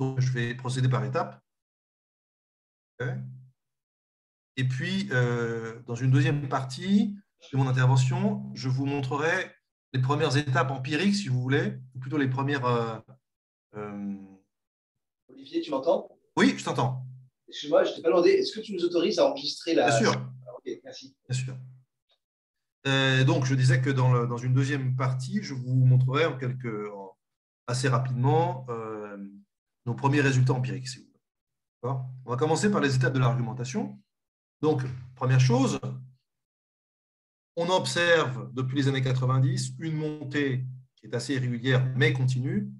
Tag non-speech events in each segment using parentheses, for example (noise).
Donc, je vais procéder par étapes. Et puis, euh, dans une deuxième partie de mon intervention, je vous montrerai les premières étapes empiriques, si vous voulez, ou plutôt les premières. euh, euh, Olivier, tu m'entends? Oui, je t'entends, Excuse-moi, je t'ai pas demandé, est-ce que tu nous autorises à enregistrer la. bien sûr. Ah, Ok, merci. Bien sûr. Donc, je disais que dans, le- dans une deuxième partie, je vous montrerai en quelques, en- assez rapidement nos premiers résultats empiriques. si vous voulez. On va commencer par les étapes de l'argumentation. Donc, première chose, on observe depuis les années 90 une montée qui est assez irrégulière mais continue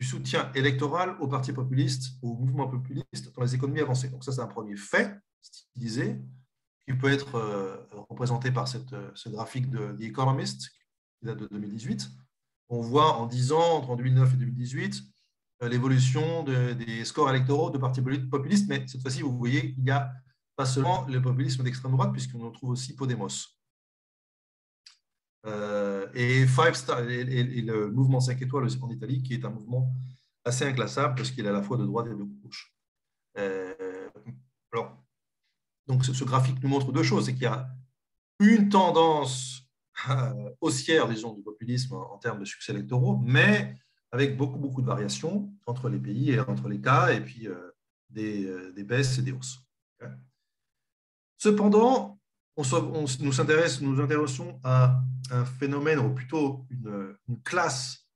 du soutien électoral aux partis populistes, aux mouvements populistes dans les économies avancées. Donc ça, c'est un premier fait stylisé qui peut être euh, représenté par euh, ce graphique de The Economist, qui date de 2018. On voit en 10 ans, entre 2009 et 2018, euh, l'évolution de- des scores électoraux de partis populistes, mais cette fois-ci, vous voyez qu'il n'y a pas seulement le populisme d'extrême droite, puisqu'on en trouve aussi Podemos. Euh, et, Five Star, le mouvement 5 étoiles en Italie, qui est un mouvement assez inclassable, parce qu'il est à la fois de droite et de gauche. Euh, alors, donc ce, graphique nous montre deux choses, c'est qu'il y a une tendance euh, haussière, disons, du populisme en termes de succès électoraux, mais avec beaucoup, beaucoup de variations entre les pays et entre les cas, et puis euh, des, euh, des baisses et des hausses. Cependant, nous, nous intéressons à un phénomène, ou plutôt une, classe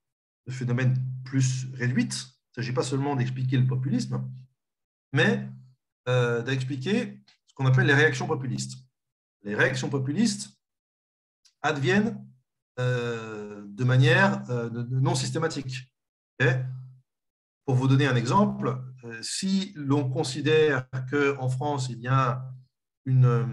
de phénomènes plus réduite. Il ne s'agit pas seulement d'expliquer le populisme, mais euh, d'expliquer ce qu'on appelle les réactions populistes. Les réactions populistes adviennent de manière euh, non systématique. Pour vous donner un exemple, euh, si l'on considère qu'en France, il y a une, euh,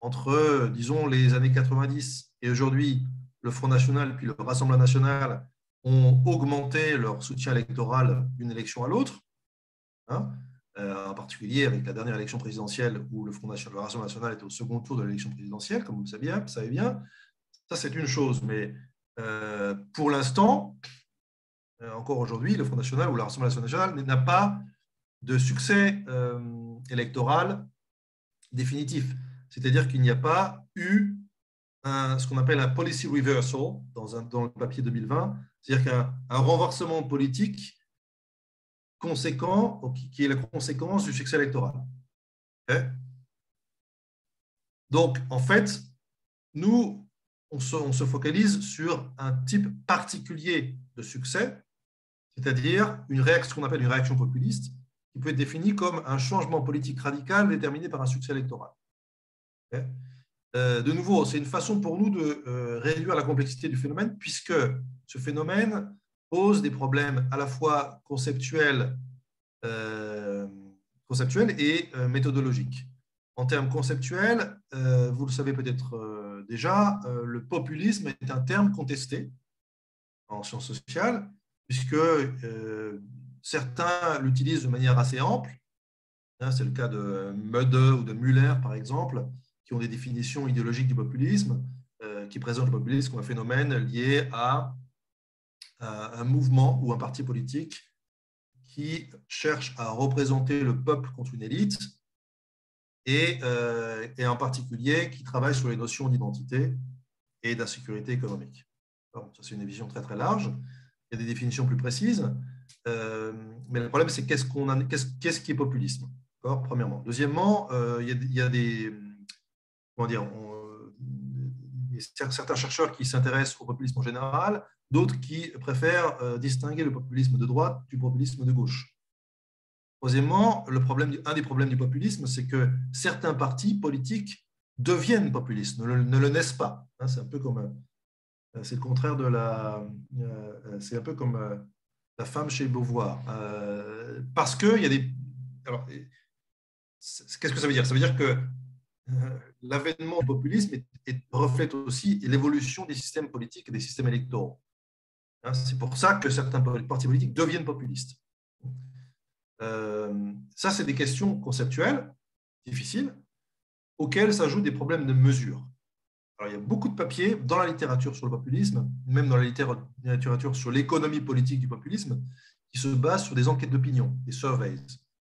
entre, disons, les années 90 et aujourd'hui, le Front National puis le Rassemblement National ont augmenté leur soutien électoral d'une élection à l'autre, hein, en particulier avec la dernière élection présidentielle où le Front National, le Rassemblement National était au second tour de l'élection présidentielle, comme vous le vous savez bien. Ça, c'est une chose, mais euh, pour l'instant, euh, encore aujourd'hui, le Front National ou le Rassemblement National n'a pas de succès euh, électoral définitif. C'est-à-dire qu'il n'y a pas eu ce qu'on appelle un policy reversal dans, le papier 2020, c'est-à-dire qu'un un renversement politique conséquent, qui, est la conséquence du succès électoral. Donc, en fait, nous, on se, focalise sur un type particulier de succès, c'est-à-dire une réaction, ce qu'on appelle une réaction populiste, qui peut être définie comme un changement politique radical déterminé par un succès électoral. Euh, de nouveau, c'est une façon pour nous de euh, réduire la complexité du phénomène, puisque ce phénomène pose des problèmes à la fois conceptuels, euh, et méthodologiques. En termes conceptuels, vous le savez peut-être déjà, euh, le populisme est un terme contesté en sciences sociales, puisque euh, certains l'utilisent de manière assez ample. Hein, c'est le cas de Mudde ou de Muller, par exemple, qui ont des définitions idéologiques du populisme, euh, qui présentent le populisme comme un phénomène lié à un mouvement ou un parti politique qui cherche à représenter le peuple contre une élite et, euh, et en particulier qui travaille sur les notions d'identité et d'insécurité économique. Alors, ça, c'est une vision très très large. Il y a des définitions plus précises. Euh, mais le problème, c'est qu'est-ce, qu'on qu'est-ce, qu'est-ce qui est populisme Premièrement. Deuxièmement, euh, il, y a, des comment dire, il y a certains chercheurs qui s'intéressent au populisme en général, d'autres qui préfèrent distinguer le populisme de droite du populisme de gauche. Troisièmement, le problème, un des problèmes du populisme, c'est que certains partis politiques deviennent populistes, ne le, naissent pas. Hein, c'est un peu comme, euh, c'est le contraire de la, euh, c'est un peu comme euh, la femme chez Beauvoir, euh, parce que il y a des, alors, qu'est-ce que ça veut dire? Ça veut dire que l'avènement du populisme reflète aussi l'évolution des systèmes politiques et des systèmes électoraux. Hein, c'est pour ça que certains partis politiques deviennent populistes. Euh, ça, c'est des questions conceptuelles difficiles auxquelles s'ajoutent des problèmes de mesure. Il y a beaucoup de papiers dans la littérature sur le populisme, même dans la littérature sur l'économie politique du populisme, qui se base sur des enquêtes d'opinion, des surveys,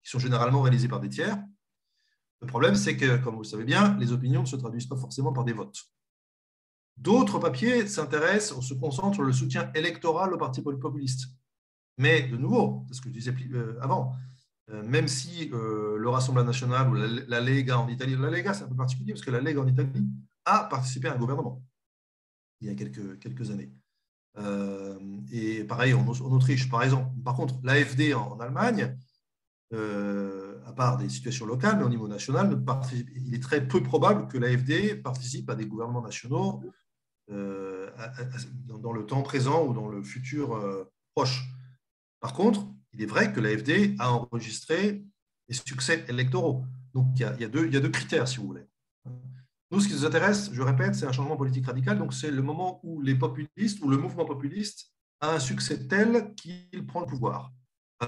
qui sont généralement réalisées par des tiers. Le problème, c'est que, comme vous le savez bien, les opinions ne se traduisent pas forcément par des votes. D'autres papiers s'intéressent, on se concentre sur le soutien électoral au parti populiste. Mais de nouveau, c'est ce que je disais euh, avant, euh, même si euh, le Rassemblement national ou la, Lega en Italie, la Lega c'est un peu particulier parce que la Lega en Italie a participé à un gouvernement il y a quelques, années. et pareil en, Autriche, par exemple. Par contre, l'AFD en, Allemagne, à part des situations locales, mais au niveau national, il est très peu probable que l'AFD participe à des gouvernements nationaux dans le temps présent ou dans le futur proche. Par contre, il est vrai que l'AFD a enregistré des succès électoraux. Donc, il y, a, deux, critères, si vous voulez. Nous, ce qui nous intéresse, je répète, c'est un changement politique radical. Donc, c'est le moment où les populistes ou le mouvement populiste a un succès tel qu'il prend le pouvoir.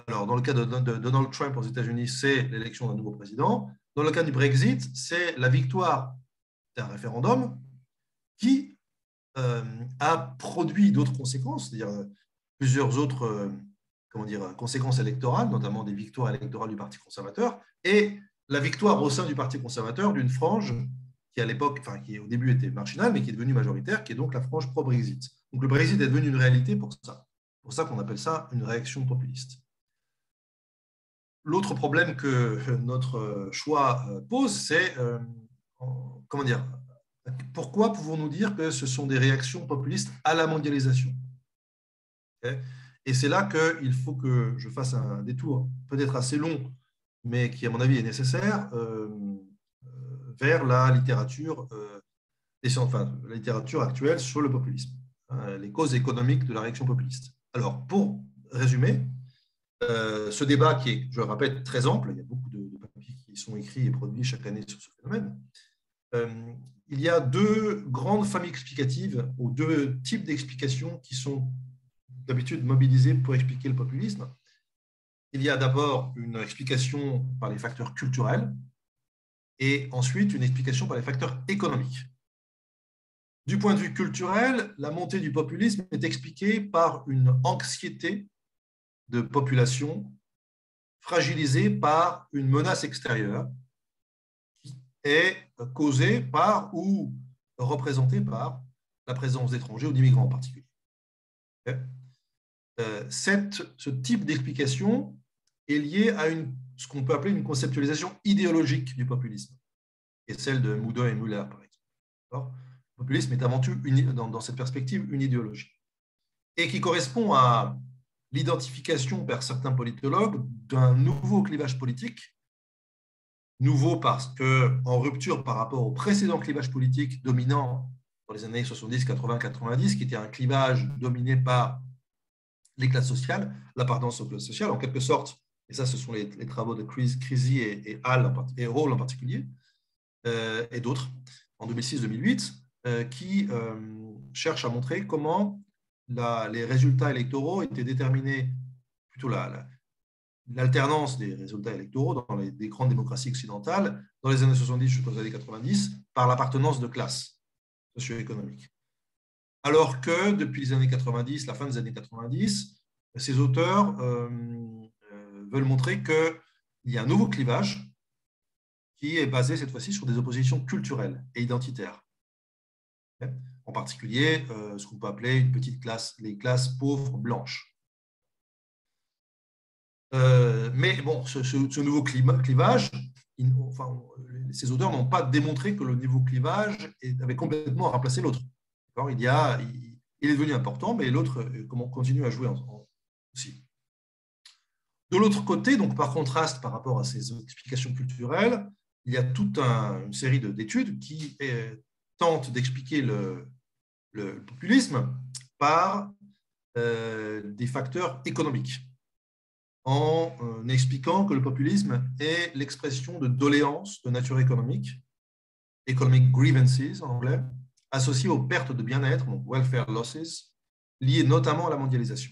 Alors, dans le cas de, Donald Trump aux États-Unis, c'est l'élection d'un nouveau président. Dans le cas du Brexit, c'est la victoire d'un référendum qui euh, a produit d'autres conséquences, c'est-à-dire euh, plusieurs autres euh, comment dire, conséquences électorales, notamment des victoires électorales du Parti conservateur, et la victoire au sein du Parti conservateur d'une frange qui, à l'époque, enfin, qui au début était marginale, mais qui est devenue majoritaire, qui est donc la frange pro-Brexit. Donc le Brexit est devenu une réalité pour ça. Pour ça qu'on appelle ça une réaction populiste. L'autre problème que notre choix pose, c'est, comment dire, pourquoi pouvons-nous dire que ce sont des réactions populistes à la mondialisation? Et c'est là qu'il faut que je fasse un détour peut-être assez long, mais qui, à mon avis, est nécessaire, euh, euh, vers la littérature, euh, enfin, la littérature actuelle sur le populisme, hein, les causes économiques de la réaction populiste. Alors, pour résumer, ce débat qui est, je le rappelle, très ample, il y a beaucoup de, de papiers qui sont écrits et produits chaque année sur ce phénomène, il y a deux grandes familles explicatives ou deux types d'explications qui sont d'habitude mobilisées pour expliquer le populisme. Il y a d'abord une explication par les facteurs culturels et ensuite une explication par les facteurs économiques. Du point de vue culturel, la montée du populisme est expliquée par une anxiété de population fragilisée par une menace extérieure est causée par ou représentée par la présence d'étrangers ou d'immigrants en particulier. Euh, ce type d'explication est lié à ce qu'on peut appeler une conceptualisation idéologique du populisme, et celle de Moudon et Muller, par exemple. Le populisme est avant tout, dans, dans cette perspective, une idéologie, et qui correspond à l'identification par certains politologues d'un nouveau clivage politique nouveau parce que en rupture par rapport au précédent clivage politique dominant dans les années 70, 80, 90, qui était un clivage dominé par les classes sociales, l'appartenance aux classes sociales, en quelque sorte, et ça, ce sont les, travaux de Crisy et, et, Hall, et Hall en particulier, euh, et d'autres, en 2006-2008, euh, qui euh, cherchent à montrer comment les résultats électoraux étaient déterminés, plutôt la, l'alternance des résultats électoraux dans les, grandes démocraties occidentales dans les années 70 jusqu'aux années 90 par l'appartenance de classe socio-économique. Alors que depuis les années 90, la fin des années 90, ces auteurs euh, euh, veulent montrer qu'il y a un nouveau clivage qui est basé cette fois-ci sur des oppositions culturelles et identitaires. En particulier, euh, ce qu'on peut appeler une petite classe, les classes pauvres blanches. Mais ce, nouveau clivage, ces auteurs n'ont pas démontré que le nouveau clivage avait complètement remplacé l'autre. Il, est devenu important, mais l'autre euh, continue à jouer aussi. De l'autre côté, donc par contraste par rapport à ces explications culturelles, il y a toute une série d'études qui euh, tentent d'expliquer le, populisme par des facteurs économiques en euh, expliquant que le populisme est l'expression de doléances de nature économique, economic grievances en anglais, associées aux pertes de bien-être, donc welfare losses, liées notamment à la mondialisation.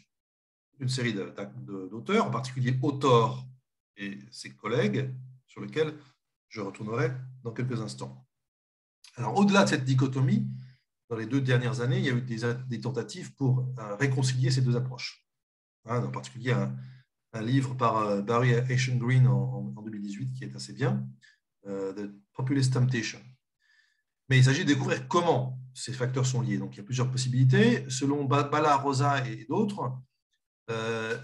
Une série d'auteurs, en particulier Autor et ses collègues, sur lesquels je retournerai dans quelques instants. Alors, au-delà de cette dichotomie, dans les deux dernières années, il y a eu des, tentatives pour euh, réconcilier ces deux approches. Hein, en particulier, un livre par Barry Asian Green en, 2018 qui est assez bien, The Populist Temptation. Mais il s'agit de découvrir comment ces facteurs sont liés. Donc, il y a plusieurs possibilités. Selon Bala, Rosa et d'autres,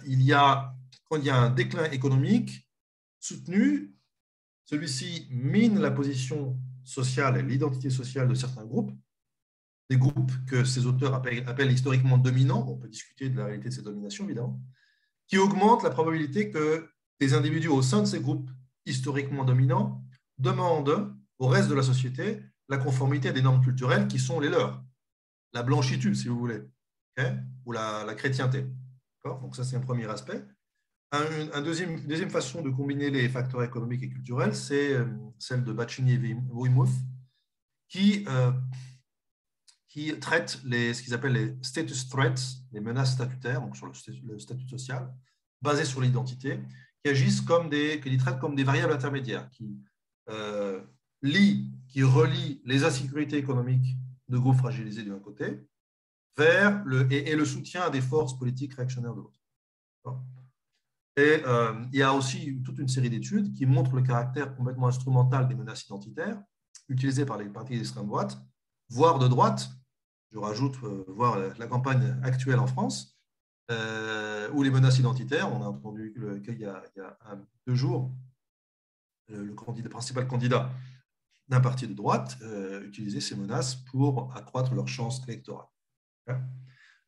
il y a, quand il y a un déclin économique soutenu, celui-ci mine la position sociale et l'identité sociale de certains groupes, des groupes que ces auteurs appellent, historiquement dominants, on peut discuter de la réalité de ces dominations évidemment, qui augmentent la probabilité que des individus au sein de ces groupes historiquement dominants demandent au reste de la société la conformité à des normes culturelles qui sont les leurs, la blanchitude si vous voulez, ou la, la chrétienté. Donc ça c'est un premier aspect. Un, deuxième, une deuxième façon de combiner les facteurs économiques et culturels, c'est euh, celle de Bacchini et Weymouth, qui, euh, qui traite les, ce qu'ils appellent les status threats, les menaces statutaires, donc sur le, statut social, basées sur l'identité, qui agissent comme des, qui traitent comme des variables intermédiaires, qui euh, qui relient les insécurités économiques de groupes fragilisés d'un côté vers le, et, le soutien à des forces politiques réactionnaires de l'autre. Et euh, il y a aussi toute une série d'études qui montrent le caractère complètement instrumental des menaces identitaires utilisées par les partis d'extrême droite, voire de droite. Je rajoute, euh, voir la, campagne actuelle en France, euh, où les menaces identitaires, on a entendu qu'il y a, deux jours, le, principal candidat d'un parti de droite utilisait ces menaces pour accroître leurs chances électorales.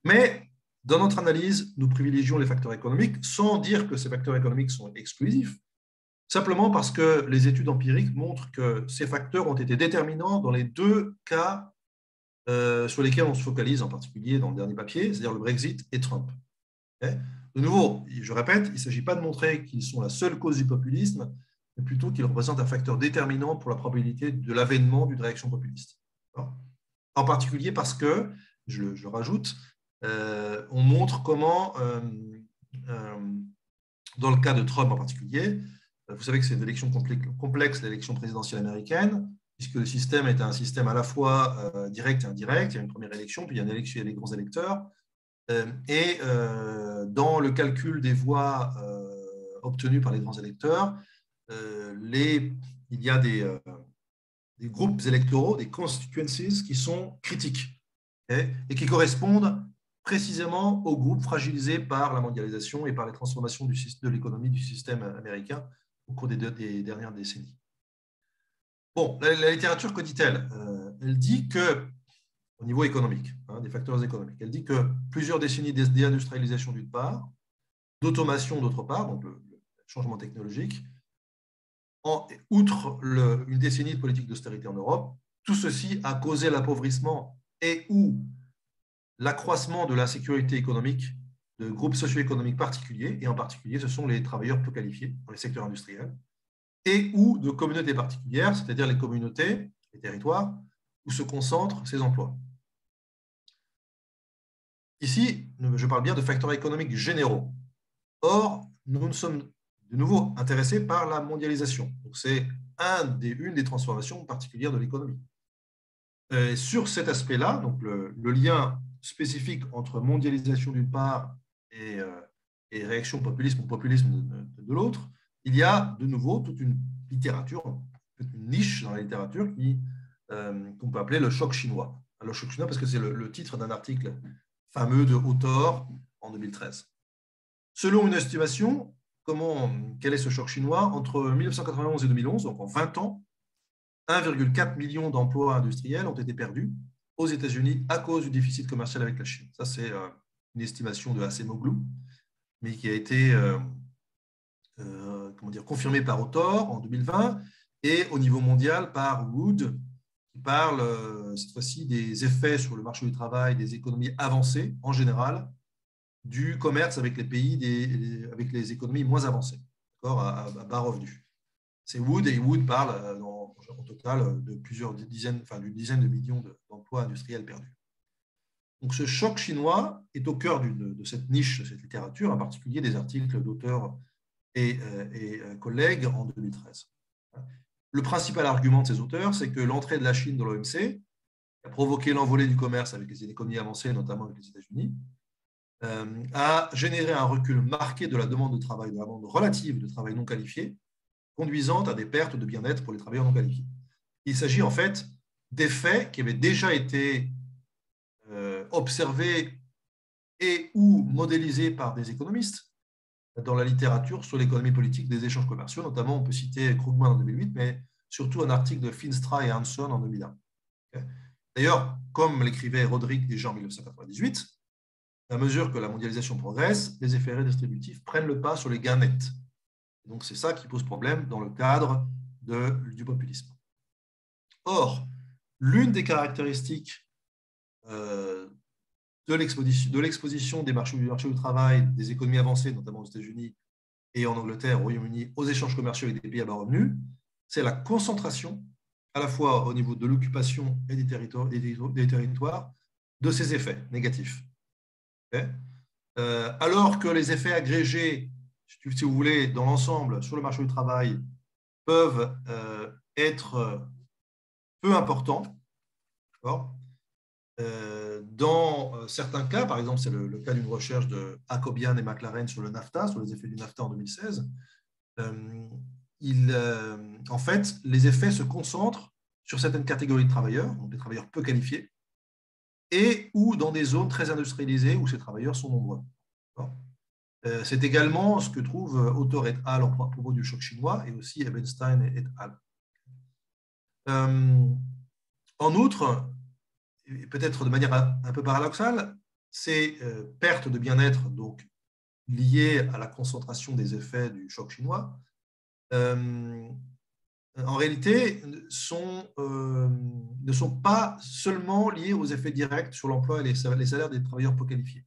Mais dans notre analyse, nous privilégions les facteurs économiques sans dire que ces facteurs économiques sont exclusifs, simplement parce que les études empiriques montrent que ces facteurs ont été déterminants dans les deux cas euh, sur lesquels on se focalise, en particulier dans le dernier papier, c'est-à-dire le Brexit et Trump. de nouveau, je répète, il ne s'agit pas de montrer qu'ils sont la seule cause du populisme, mais plutôt qu'ils représentent un facteur déterminant pour la probabilité de l'avènement d'une réaction populiste. En particulier parce que, je, je rajoute, euh, on montre comment, euh, euh, dans le cas de Trump en particulier, vous savez que c'est une élection complexe, l'élection présidentielle américaine, puisque le système est un système à la fois direct et indirect. Il y a une première élection, puis il y a une élection, des grands électeurs. et dans le calcul des voix obtenues par les grands électeurs, les, il y a des, des, groupes électoraux, des constituencies qui sont critiques et qui correspondent précisément aux groupes fragilisés par la mondialisation et par les transformations de l'économie du système américain au cours des, dernières décennies. Bon, la, littérature, que dit-elle? Euh, Elle dit que, au niveau économique, hein, des facteurs économiques, elle dit que plusieurs décennies de déindustrialisation d'une part, d'automation d'autre part, donc le, changement technologique, outre une décennie de politique d'austérité en Europe, tout ceci a causé l'appauvrissement et ou l'accroissement de l'insécurité économique de groupes socio-économiques particuliers, et en particulier ce sont les travailleurs peu qualifiés dans les secteurs industriels, et ou de communautés particulières, c'est-à-dire les communautés, les territoires, où se concentrent ces emplois. Ici, je parle bien de facteurs économiques généraux. Or, nous nous sommes de nouveau intéressés par la mondialisation. C'est une des transformations particulières de l'économie. Sur cet aspect-là, le, le, lien spécifique entre mondialisation d'une part et, euh, réaction populisme ou populisme de, l'autre, il y a de nouveau toute une littérature, une niche dans la littérature euh, qu'on peut appeler le choc chinois. Le choc chinois parce que c'est le, titre d'un article fameux de Autor en 2013. Selon une estimation, comment, quel est ce choc chinois Entre 1991 et 2011, donc en 20 ans, 1,4 million d'emplois industriels ont été perdus aux États-Unis à cause du déficit commercial avec la Chine. Ça, c'est euh, une estimation de Acemoglu, mais qui a été euh, euh, confirmée par Autor en 2020 et au niveau mondial par Wood, qui parle cette fois-ci des effets sur le marché du travail des économies avancées en général du commerce avec les pays, avec les économies moins avancées, à, à bas revenus. C'est Wood et Wood parle dans au total de plusieurs dizaines, enfin d'une dizaine de millions d'emplois industriels perdus. Donc ce choc chinois est au cœur de cette niche, de cette littérature, en particulier des articles d'auteurs et, euh, et, euh, collègues en 2013. Le principal argument de ces auteurs, c'est que l'entrée de la Chine dans l'OMC a provoqué l'envolée du commerce avec les économies avancées, notamment avec les États-Unis, euh, a généré un recul marqué de la demande de travail, de la demande relative de travail non qualifié, conduisant à des pertes de bien-être pour les travailleurs non qualifiés. Il s'agit en fait d'effets qui avaient déjà été euh, observés et ou modélisés par des économistes dans la littérature sur l'économie politique des échanges commerciaux. Notamment, on peut citer Krugman en 2008, mais surtout un article de Finstra et Hanson en 2001. D'ailleurs, comme l'écrivait Roderick déjà en 1998, à mesure que la mondialisation progresse, les effets redistributifs prennent le pas sur les gains nets. Donc, c'est ça qui pose problème dans le cadre du populisme. Or, l'une des caractéristiques euh, de l'exposition des marchés, du marché du travail des économies avancées, notamment aux États-Unis et en Angleterre, au Royaume-Uni, aux échanges commerciaux avec des pays à bas revenus, c'est la concentration, à la fois au niveau de l'occupation et des territoires, des territoires, de ces effets négatifs. Euh, alors que les effets agrégés, si vous voulez, dans l'ensemble, sur le marché du travail, peuvent euh, être peu importants. Euh, dans certains cas, par exemple, c'est le, cas d'une recherche de Jacobian et McLaren sur le NAFTA, sur les effets du NAFTA en 2016. il, en fait, les effets se concentrent sur certaines catégories de travailleurs, donc des travailleurs peu qualifiés, et ou dans des zones très industrialisées où ces travailleurs sont nombreux. Euh, c'est également ce que trouve Autor et al. à propos du choc chinois et aussi Ebenstein et al. Euh, en outre, peut-être de manière un peu paradoxale, ces euh, pertes de bien-être donc liées à la concentration des effets du choc chinois en réalité, euh, ne sont pas seulement liés aux effets directs sur l'emploi et les salaires des travailleurs peu qualifiés,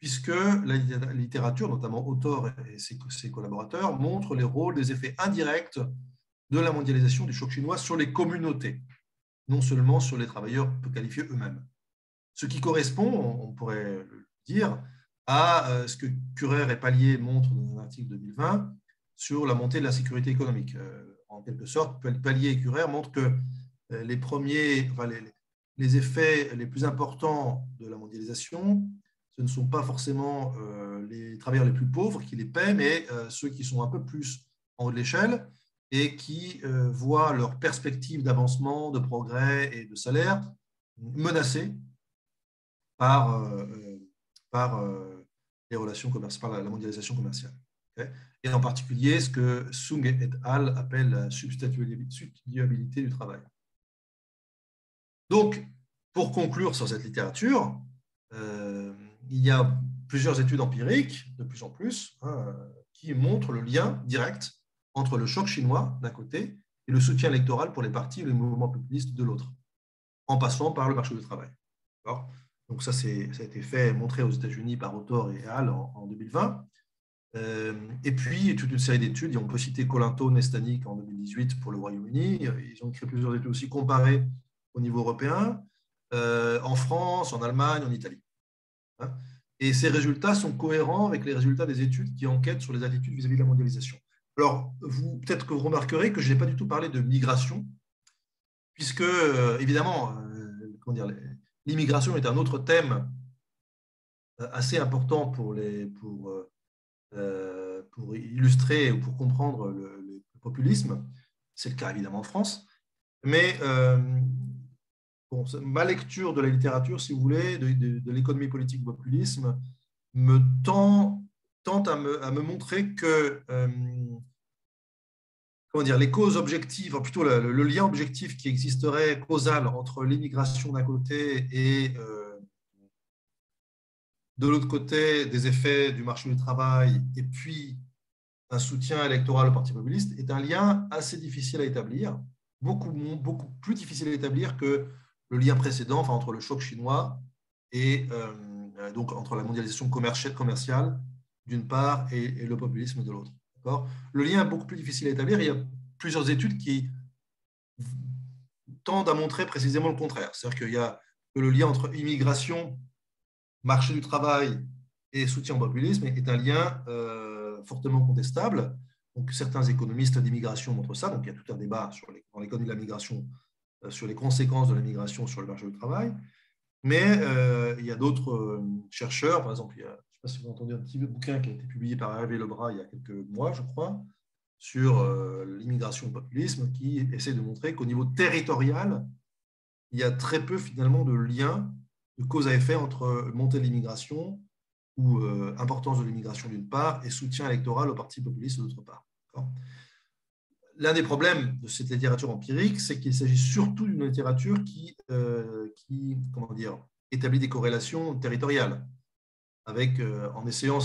puisque la littérature, notamment Autor et ses, collaborateurs, montrent les rôles des effets indirects de la mondialisation du choc chinois sur les communautés, non seulement sur les travailleurs peu qualifiés eux-mêmes. Ce qui correspond, on pourrait le dire, à euh, ce que Curer et Pallier montrent dans un article de 2020 sur la montée de la sécurité économique. En quelque sorte, Pallier et Curer montrent que euh, les premiers, les, effets les plus importants de la mondialisation, ce ne sont pas forcément euh, les travailleurs les plus pauvres qui les paient, mais euh, ceux qui sont un peu plus en haut de l'échelle et qui voient leurs perspectives d'avancement, de progrès et de salaire menacées par les relations commerciales, par la mondialisation commerciale et en particulier ce que Sung et al. appellent la substituabilité du travail. Donc, pour conclure sur cette littérature, euh, il y a plusieurs études empiriques, de plus en plus, hein, qui montrent le lien direct entre le choc chinois d'un côté et le soutien électoral pour les partis et les mouvements populistes de l'autre, en passant par le marché du travail. Donc ça, ça a été fait, montré aux États-Unis par Autor et Al en, en 2020. Euh, et puis, toute une série d'études. On peut citer Colinto, Nestanik en 2018 pour le Royaume-Uni. Ils ont écrit plusieurs études aussi comparées au niveau européen, euh, en France, en Allemagne, en Italie. Hein. Et ces résultats sont cohérents avec les résultats des études qui enquêtent sur les attitudes vis-à-vis de la mondialisation. Alors, vous, peut-être que vous remarquerez que je n'ai pas du tout parlé de migration, puisque, euh, évidemment, l'immigration est un autre thème assez important pour, les, pour euh, pour illustrer ou pour comprendre le, populisme. C'est le cas évidemment en France. Mais euh, ma lecture de la littérature, si vous voulez, de, l'économie politique populisme, me tend, tente à me, à me montrer que euh, comment dire, les causes objectives, plutôt le, lien objectif qui existerait causal entre l'immigration d'un côté et de l'autre côté, des effets du marché du travail et puis un soutien électoral au Parti populiste est un lien assez difficile à établir, beaucoup, beaucoup plus difficile à établir que le lien précédent enfin, entre le choc chinois et euh, donc entre la mondialisation commerciale d'une part et, le populisme de l'autre. Le lien est beaucoup plus difficile à établir. Il y a plusieurs études qui tendent à montrer précisément le contraire. C'est-à-dire qu'il y a le lien entre immigration marché du travail et soutien au populisme est un lien euh, fortement contestable. Donc, certains économistes d'immigration montrent ça. Donc, il y a tout un débat dans l'économie de la migration euh, sur les conséquences de la migration sur le marché du travail. Mais euh, il y a d'autres chercheurs, par exemple, il y a, je ne sais pas si vous avez entendu un petit bouquin qui a été publié par Hervé Lebras il y a quelques mois, je crois, sur l'immigration le populisme, qui essaie de montrer qu'au niveau territorial, il y a très peu finalement de liens de cause à effet entre montée de l'immigration ou importance de l'immigration d'une part et soutien électoral au parti populiste d'autre part l'un des problèmes de cette littérature empirique, c'est qu'il s'agit surtout d'une littérature qui, euh, comment dire, établit des corrélations territoriales, avec, euh, en essayant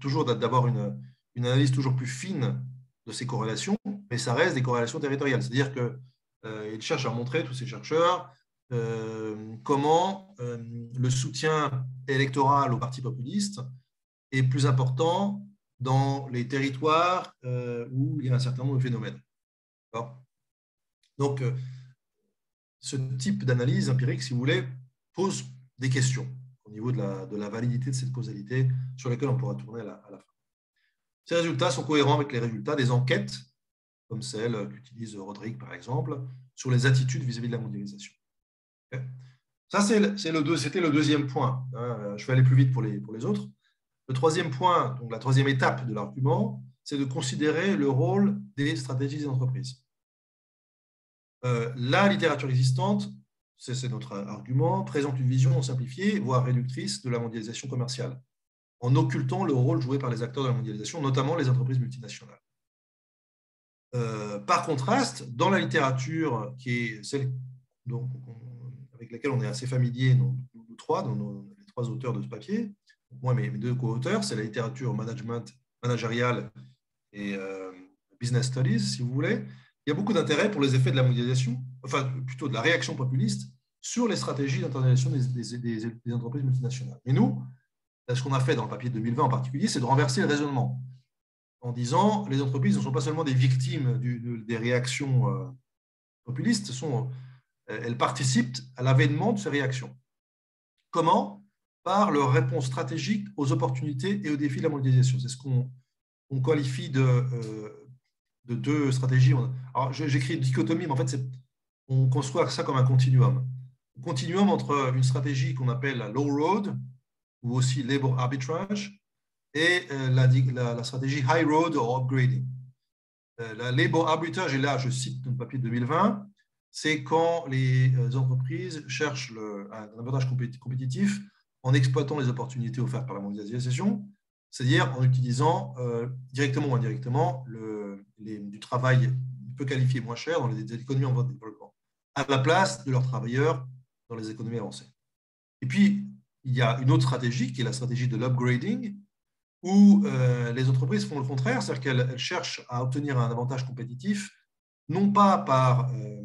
toujours d'avoir une, une, analyse toujours plus fine de ces corrélations, mais ça reste des corrélations territoriales. C'est-à-dire qu'ils euh, cherchent à montrer, tous ces chercheurs, comment le soutien électoral au parti populiste est plus important dans les territoires où il y a un certain nombre de phénomènes. Donc, euh, ce type d'analyse empirique, si vous voulez, pose des questions au niveau de la, validité de cette causalité sur lesquelles on pourra tourner à la, fin. Ces résultats sont cohérents avec les résultats des enquêtes, comme celle qu'utilise Rodrigue, par exemple, sur les attitudes vis-à-vis de la mondialisation. Ça, c'était le, le, deuxième point. Hein. Je vais aller plus vite pour les, autres. Le troisième point, donc la troisième étape de l'argument, c'est de considérer le rôle des stratégies des entreprises. Euh, la littérature existante, c'est notre argument, présente une vision simplifiée, voire réductrice de la mondialisation commerciale, en occultant le rôle joué par les acteurs de la mondialisation, notamment les entreprises multinationales. Euh, par contraste, dans la littérature qui est celle avec laquelle on est assez familier, nous, trois, les trois auteurs de ce papier, moi mes, deux co-auteurs, c'est la littérature management, managériale et euh, business studies, si vous voulez, il y a beaucoup d'intérêt pour les effets de la mondialisation, enfin plutôt de la réaction populiste sur les stratégies d'internalisation des, entreprises multinationales. Et nous, ce qu'on a fait dans le papier de 2020 en particulier, c'est de renverser le raisonnement en disant les entreprises ne sont pas seulement des victimes des réactions euh, populistes, sont, euh, elles participent à l'avènement de ces réactions. Comment? Par leur réponse stratégique aux opportunités et aux défis de la mondialisation. C'est ce qu'on qualifie de euh, de deux stratégies. Alors, j'écris dichotomie, mais en fait, on construit ça comme un continuum. Un continuum entre une stratégie qu'on appelle la low road, ou aussi labor arbitrage, et euh, la, stratégie high road ou upgrading. La labor arbitrage, et là, je cite notre papier de 2020, c'est quand les euh, entreprises cherchent un avantage compétitif en exploitant les opportunités offertes par la mondialisation, c'est-à-dire en utilisant directement ou indirectement le, du travail peu qualifié moins cher dans les économies en voie de développement, à la place de leurs travailleurs dans les économies avancées. Et puis, il y a une autre stratégie qui est la stratégie de l'upgrading, où euh, les entreprises font le contraire, c'est-à-dire qu'elles cherchent à obtenir un avantage compétitif, non pas par euh,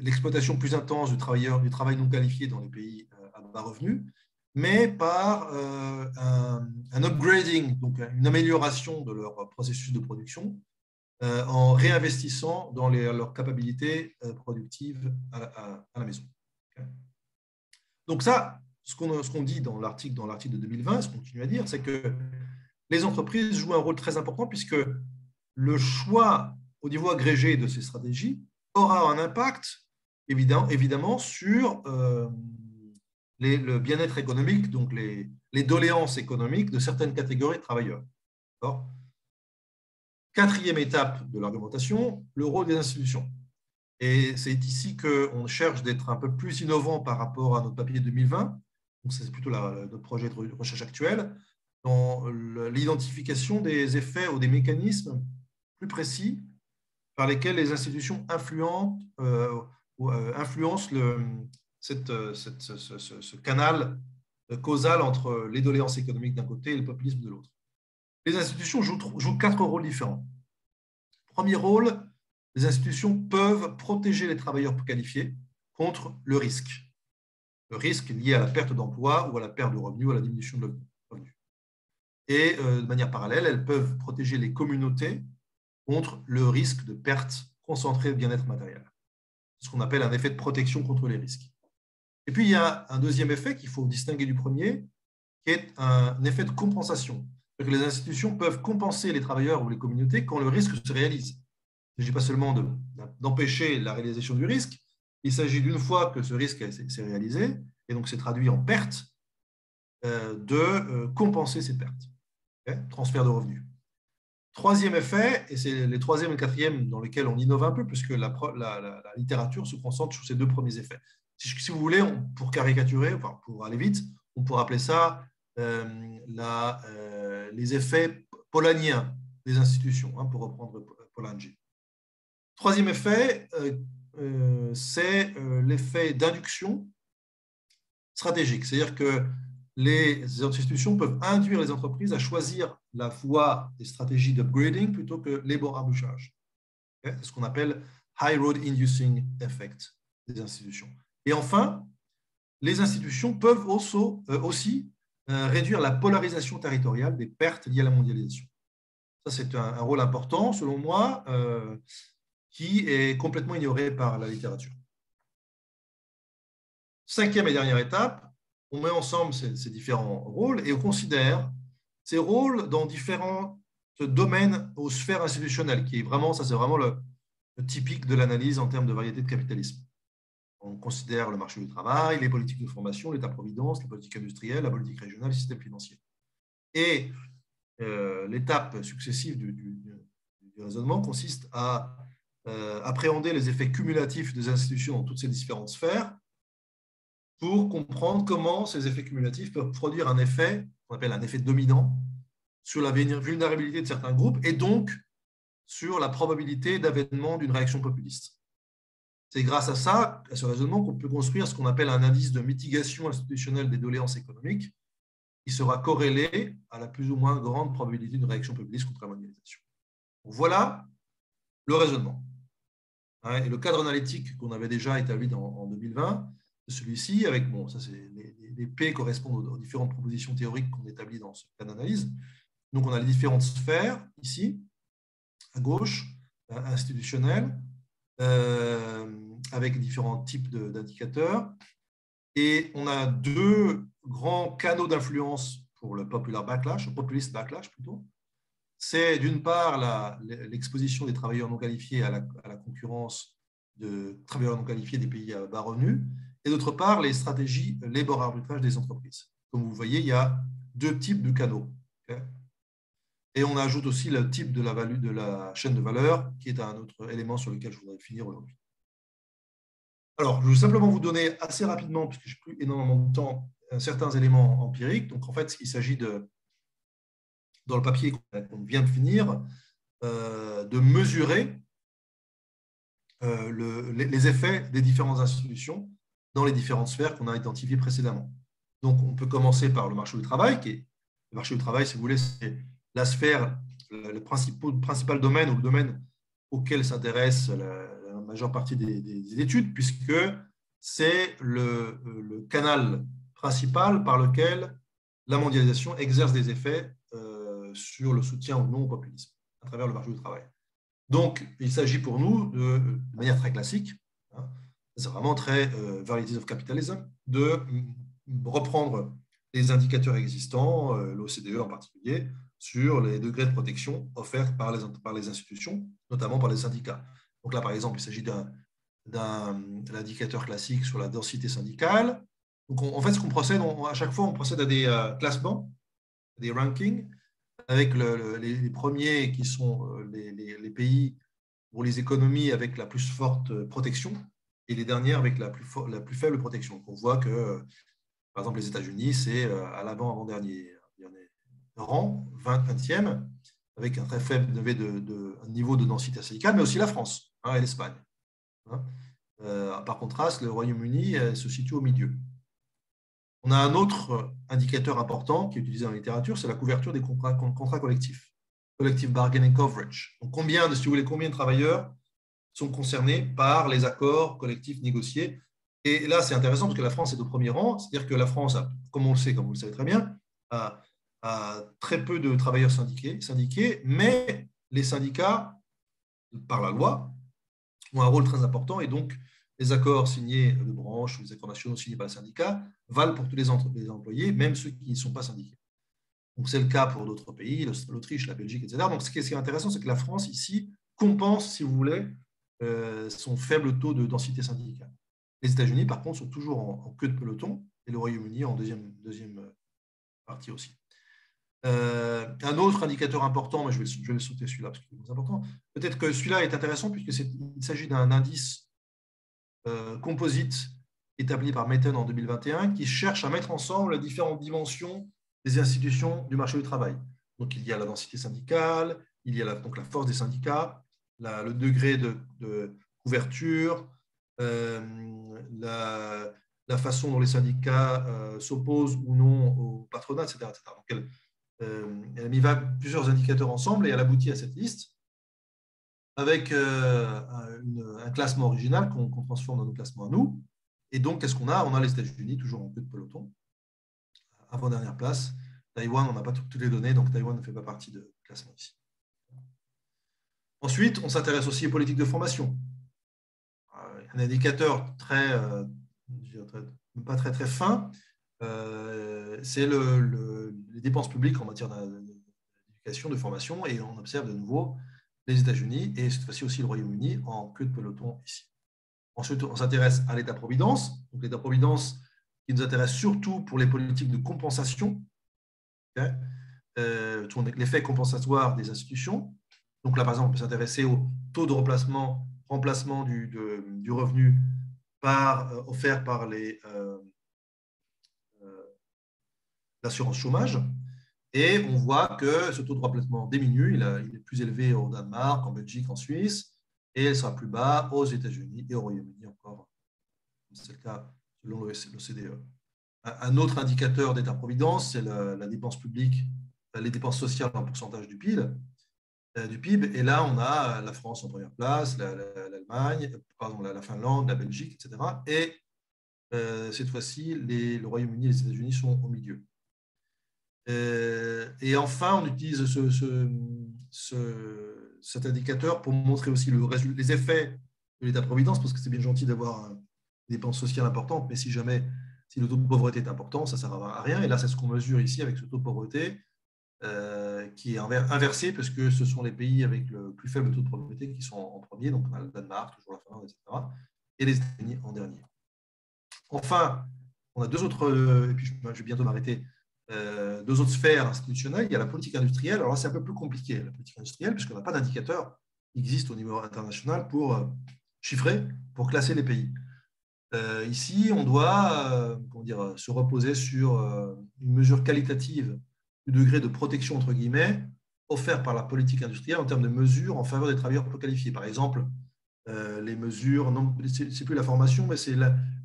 l'exploitation plus intense du, travailleur, du travail non qualifié dans les pays euh, à bas revenus, mais par un, un, upgrading, donc une amélioration de leur processus de production, euh, en réinvestissant dans leurs capacités euh, productives à, la maison. Donc ça, ce qu'on dit dans l'article dans l'article de 2020, ce qu'on continue à dire, c'est que les entreprises jouent un rôle très important puisque le choix au niveau agrégé de ces stratégies aura un impact évidemment sur euh, le bien-être économique, donc les, doléances économiques de certaines catégories de travailleurs. Quatrième étape de l'argumentation, le rôle des institutions. Et c'est ici qu'on cherche d'être un peu plus innovant par rapport à notre papier 2020. Donc, c'est plutôt notre projet de recherche actuel, dans l'identification des effets ou des mécanismes plus précis par lesquels les institutions influentes, euh, euh, influencent le, cette, cette, ce, canal causal entre les doléances économiques d'un côté et le populisme de l'autre les institutions jouent, quatre rôles différents. Premier rôle, les institutions peuvent protéger les travailleurs qualifiés contre le risque. Le risque lié à la perte d'emploi ou à la perte de revenus ou à la diminution de revenus. Et euh, de manière parallèle, elles peuvent protéger les communautés contre le risque de perte concentrée de bien-être matériel. Ce qu'on appelle un effet de protection contre les risques. Et puis, il y a un deuxième effet qu'il faut distinguer du premier, qui est un effet de compensation que les institutions peuvent compenser les travailleurs ou les communautés quand le risque se réalise. Il ne s'agit pas seulement d'empêcher la réalisation du risque, il s'agit d'une fois que ce risque s'est réalisé, et donc c'est traduit en perte, de compenser ces pertes. Transfert de revenus. Troisième effet, et c'est les troisième et quatrième dans lesquels on innove un peu, puisque la, littérature se concentre sur ces deux premiers effets. Si, vous voulez, pour caricaturer, pour aller vite, on pourrait appeler ça euh, euh, les effets polaniens des institutions, hein, pour reprendre Polanyi. Troisième effet, euh, c'est l'effet d'induction stratégique, c'est-à-dire que les institutions peuvent induire les entreprises à choisir la voie des stratégies d'upgrading plutôt que les. C'est ce qu'on appelle high road inducing effect des institutions. Et enfin, les institutions peuvent euh, aussi euh, réduire la polarisation territoriale des pertes liées à la mondialisation. Ça, c'est un, rôle important, selon moi, euh, qui est complètement ignoré par la littérature. Cinquième et dernière étape, on met ensemble ces, différents rôles et on considère ces rôles dans différents domaines aux sphères institutionnelles, qui est vraiment, ça c'est vraiment le, typique de l'analyse en termes de variété de capitalisme. On considère le marché du travail, les politiques de formation, l'État-providence, la politique industrielle, la politique régionale, le système financier. Et euh, l'étape successive du, raisonnement consiste à euh, appréhender les effets cumulatifs des institutions dans toutes ces différentes sphères pour comprendre comment ces effets cumulatifs peuvent produire un effet qu'on appelle un effet dominant sur la vulnérabilité de certains groupes et donc sur la probabilité d'avènement d'une réaction populiste. C'est grâce à ça, à ce raisonnement, qu'on peut construire ce qu'on appelle un indice de mitigation institutionnelle des doléances économiques, qui sera corrélé à la plus ou moins grande probabilité d'une réaction populiste contre la mondialisation. voilà le raisonnement. Hein, et le cadre analytique qu'on avait déjà établi en 2020 celui-ci, avec, bon, ça c'est les, P correspondent aux, différentes propositions théoriques qu'on établit dans ce cas d'analyse. Donc on a les différentes sphères ici, à gauche, euh, institutionnelles, euh, avec différents types d'indicateurs. Et on a deux grands canaux d'influence pour le popular backlash, le populist backlash plutôt. C'est d'une part l'exposition des travailleurs non qualifiés à la, à la concurrence de travailleurs non qualifiés des pays à bas revenus, et d'autre part les stratégies labor arbitrage des entreprises. Comme vous voyez, il y a deux types de canaux. et on ajoute aussi le type de la, de la chaîne de valeur, qui est un autre élément sur lequel je voudrais finir aujourd'hui. Alors, je vais simplement vous donner assez rapidement, puisque je n'ai plus énormément de temps, certains éléments empiriques. Donc, en fait, il s'agit de, dans le papier qu'on vient de finir, euh, de mesurer euh, les effets des différentes institutions dans les différentes sphères qu'on a identifiées précédemment. Donc, on peut commencer par le marché du travail, qui est le marché du travail, si vous voulez, c'est la sphère, le principal, domaine ou le domaine auquel s'intéresse la, majeure partie des, études, puisque c'est le, canal principal par lequel la mondialisation exerce des effets euh, sur le soutien ou non au populisme à travers le marché du travail. Donc, il s'agit pour nous, de, manière très classique, c'est vraiment très euh, Varieties of Capitalism, de reprendre les indicateurs existants, euh, l'OCDE en particulier, sur les degrés de protection offerts par les, par les institutions, notamment par les syndicats. Donc là, par exemple, il s'agit d'un indicateur classique sur la densité syndicale. Donc en fait, ce qu'on procède, à chaque fois, on procède à des euh, classements, des rankings, avec les, premiers qui sont euh, les, les, pays ou les économies avec la plus forte protection, et les dernières avec la plus, faible protection. On voit que, par exemple, les États-Unis, c'est euh, à l'avant-avant-dernier rang, 20, 20e, avec un très faible niveau de densité syndicale, mais aussi la France hein, et l'Espagne. Hein. Euh, par contraste, le Royaume-Uni euh, se situe au milieu. On a un autre indicateur important qui est utilisé la littérature, c'est la couverture des contrats, contrats collectifs, collective bargaining coverage. Donc, combien si vous voulez, combien de travailleurs sont concernés par les accords collectifs négociés. Et là, c'est intéressant parce que la France est au premier rang, c'est-à-dire que la France, a, comme on le sait, comme vous le savez très bien, a, très peu de travailleurs syndiqués, syndiqués, mais les syndicats, par la loi, ont un rôle très important et donc les accords signés de branche ou les accords nationaux signés par les syndicats valent pour tous les, les employés, même ceux qui ne sont pas syndiqués. Donc c'est le cas pour d'autres pays, l'Autriche, la Belgique, etc. Donc ce qui est intéressant, c'est que la France ici compense, si vous voulez, son faible taux de densité syndicale. Les États-Unis, par contre, sont toujours en, queue de peloton et le Royaume-Uni en deuxième, deuxième partie aussi. un autre indicateur important, mais je vais, sauter celui-là parce qu'il est important. Peut-être que celui-là est intéressant puisqu'il s'agit d'un indice composite établi par Metten en 2021 qui cherche à mettre ensemble les différentes dimensions des institutions du marché du travail. Donc, il y a la densité syndicale, il y a donc la force des syndicats, le degré de, couverture, euh, la, façon dont les syndicats euh, s'opposent ou non au patronat, etc. Donc, elle, euh, elle, plusieurs indicateurs ensemble et elle aboutit à cette liste avec un, classement original qu'on transforme dans nos classements à nous. Et donc, qu'est-ce qu'on a? On a les États-Unis, toujours en queue de peloton, avant-dernière place. Taïwan, on n'a pas toutes les données, donc Taïwan ne fait pas partie de classement ici. Ensuite, on s'intéresse aussi aux politiques de formation. Euh, un indicateur très, euh, pas très, très fin, euh, c'est le, les dépenses publiques en matière d'éducation, de formation, et on observe de nouveau les États-Unis et cette fois-ci aussi le Royaume-Uni en queue de peloton ici. Ensuite, on s'intéresse à l'État-providence. Donc, l'État-providence qui nous intéresse surtout pour les politiques de compensation, l'effet compensatoire des institutions. Donc là, par exemple, on peut s'intéresser au taux de remplacement, du, revenu euh, offert par les euh, l'assurance chômage. Et on voit que ce taux de remplacement diminue. Il, il, est plus élevé au Danemark, en Belgique, en Suisse et elle sera plus bas aux États-Unis et au Royaume-Uni encore. C'est le cas selon l'OCDE. Un autre indicateur d'état-providence, c'est la, dépense publique, les dépenses sociales en pourcentage du PIB. Euh, du PIB. Et là, on a la France en première place, l'Allemagne, pardon, la, Finlande, la Belgique, etc. Et euh, cette fois-ci, le Royaume-Uni et les États-Unis sont au milieu. Euh, et enfin, on utilise ce, ce cet indicateur pour montrer aussi le, les effets de l'État-providence, parce que c'est bien gentil d'avoir des dépenses sociales importantes, mais si jamais si le taux de pauvreté est important, ça ne sert à rien. Et là, c'est ce qu'on mesure ici avec ce taux de pauvreté euh, qui est inversé, parce que ce sont les pays avec le plus faible taux de pauvreté qui sont en premier, donc on a le Danemark, toujours la Finlande, etc., et les États-Unis en dernier. Enfin, on a deux autres, et puis je vais bientôt m'arrêter, euh, deux autres sphères institutionnelles. Il y a la politique industrielle. Alors là, c'est un peu plus compliqué, la politique industrielle, puisqu'on n'a pas d'indicateur qui existe au niveau international pour euh, chiffrer, pour classer les pays. Euh, ici, on doit dire, se reposer sur une mesure qualitative du degré de protection, entre guillemets, offert par la politique industrielle en termes de mesures en faveur des travailleurs peu qualifiés. Par exemple, les mesures, ce n'est plus la formation, mais c'est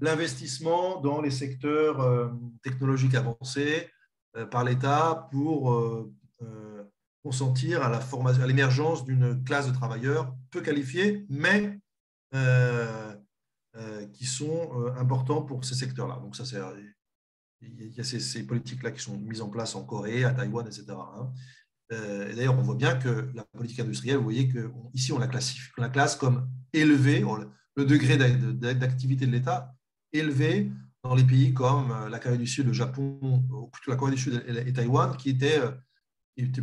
l'investissement dans les secteurs technologiques avancés, euh, par l'État pour euh, euh, consentir à à l'émergence d'une classe de travailleurs peu qualifiés, mais qui sont importants pour ces secteurs-là. Donc ça, c'est il y a ces, politiques-là qui sont mises en place en Corée, à Taïwan, etc. Hein. Et d'ailleurs, on voit bien que la politique industrielle, vous voyez qu'ici, on la on la classe comme élevée, le degré d'activité de l'État élevé dans les pays comme euh, la Corée du Sud, le Japon, ou plutôt la Corée du Sud et Taïwan, qui étaient, euh,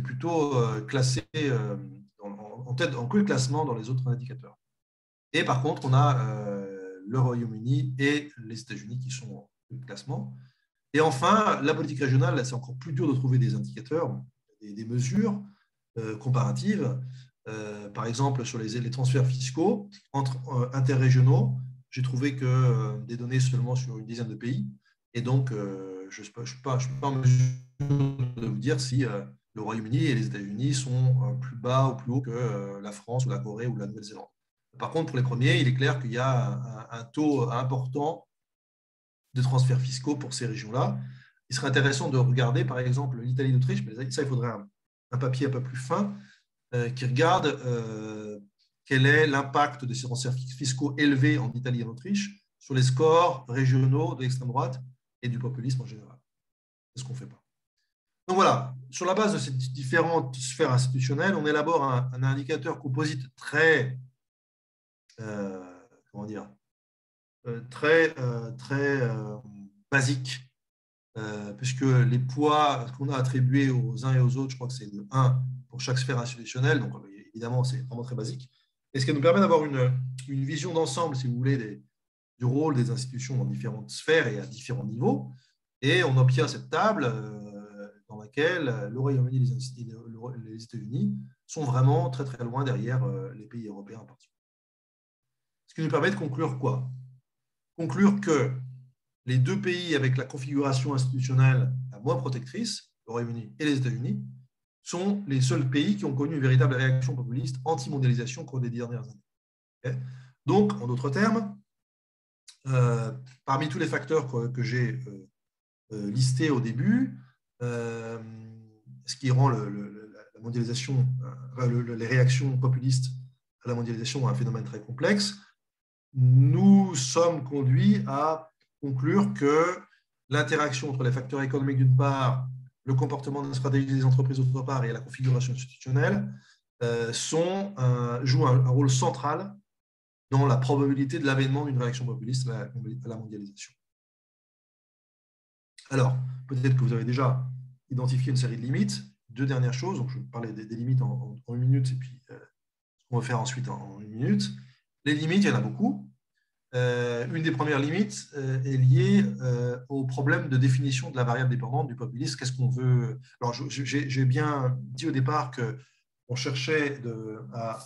plutôt euh, classés en tête, en queue de classement dans les autres indicateurs. Et par contre, on a le Royaume-Uni et les États-Unis qui sont en queue de classement. Et enfin, la politique régionale, c'est encore plus dur de trouver des indicateurs, des, des mesures comparatives. par exemple, sur les, transferts fiscaux entre interrégionaux, j'ai trouvé que euh, des données seulement sur une dizaine de pays. Et donc, euh, je ne suis, pas, en mesure de vous dire si euh, le Royaume-Uni et les États-Unis sont plus bas ou plus haut que la France ou la Corée ou la Nouvelle-Zélande. Par contre, pour les premiers, il est clair qu'il y a un, taux important de transferts fiscaux pour ces régions-là. Il serait intéressant de regarder, par exemple, l'Italie d'Autriche, mais ça, il faudrait un, papier un peu plus fin qui regarde quel est l'impact de ces transferts fiscaux élevés en Italie et en Autriche sur les scores régionaux de l'extrême droite et du populisme en général. C'est ce qu'on ne fait pas. Donc voilà, sur la base de ces différentes sphères institutionnelles, on élabore un, indicateur composite très, euh, comment dire, euh, très, euh, très basique, puisque les poids qu'on a attribués aux uns et aux autres, je crois que c'est de 1 pour chaque sphère institutionnelle, donc évidemment c'est vraiment très basique et ce qui nous permet d'avoir une, vision d'ensemble, si vous voulez, du rôle des institutions dans différentes sphères et à différents niveaux. Et on obtient cette table dans laquelle le Royaume-Uni et les États-Unis sont vraiment très très loin derrière les pays européens en particulier. Ce qui nous permet de conclure quoi? Conclure que les deux pays avec la configuration institutionnelle la moins protectrice, le Royaume-Uni et les États-Unis, sont les seuls pays qui ont connu une véritable réaction populiste anti-mondialisation au cours des dernières années. Donc, en d'autres termes, euh, parmi tous les facteurs que, j'ai euh, euh, listés au début, ce qui rend la mondialisation, les réactions populistes à la mondialisation un phénomène très complexe, nous sommes conduits à conclure que l'interaction entre les facteurs économiques d'une part, le comportement de la stratégie des entreprises d'autre part et la configuration institutionnelle euh, jouent un, rôle central dans la probabilité de l'avènement d'une réaction populiste à la, mondialisation. Alors, peut-être que vous avez déjà identifié une série de limites. Deux dernières choses, je vais parler des, limites en, une minute et puis euh, ce qu'on va faire ensuite en une minute. Les limites, il y en a beaucoup. Euh, une des premières limites euh, est liée euh, au problème de définition de la variable dépendante du populisme. Qu'est-ce qu'on veut? Alors, j'ai bien dit au départ qu'on cherchait à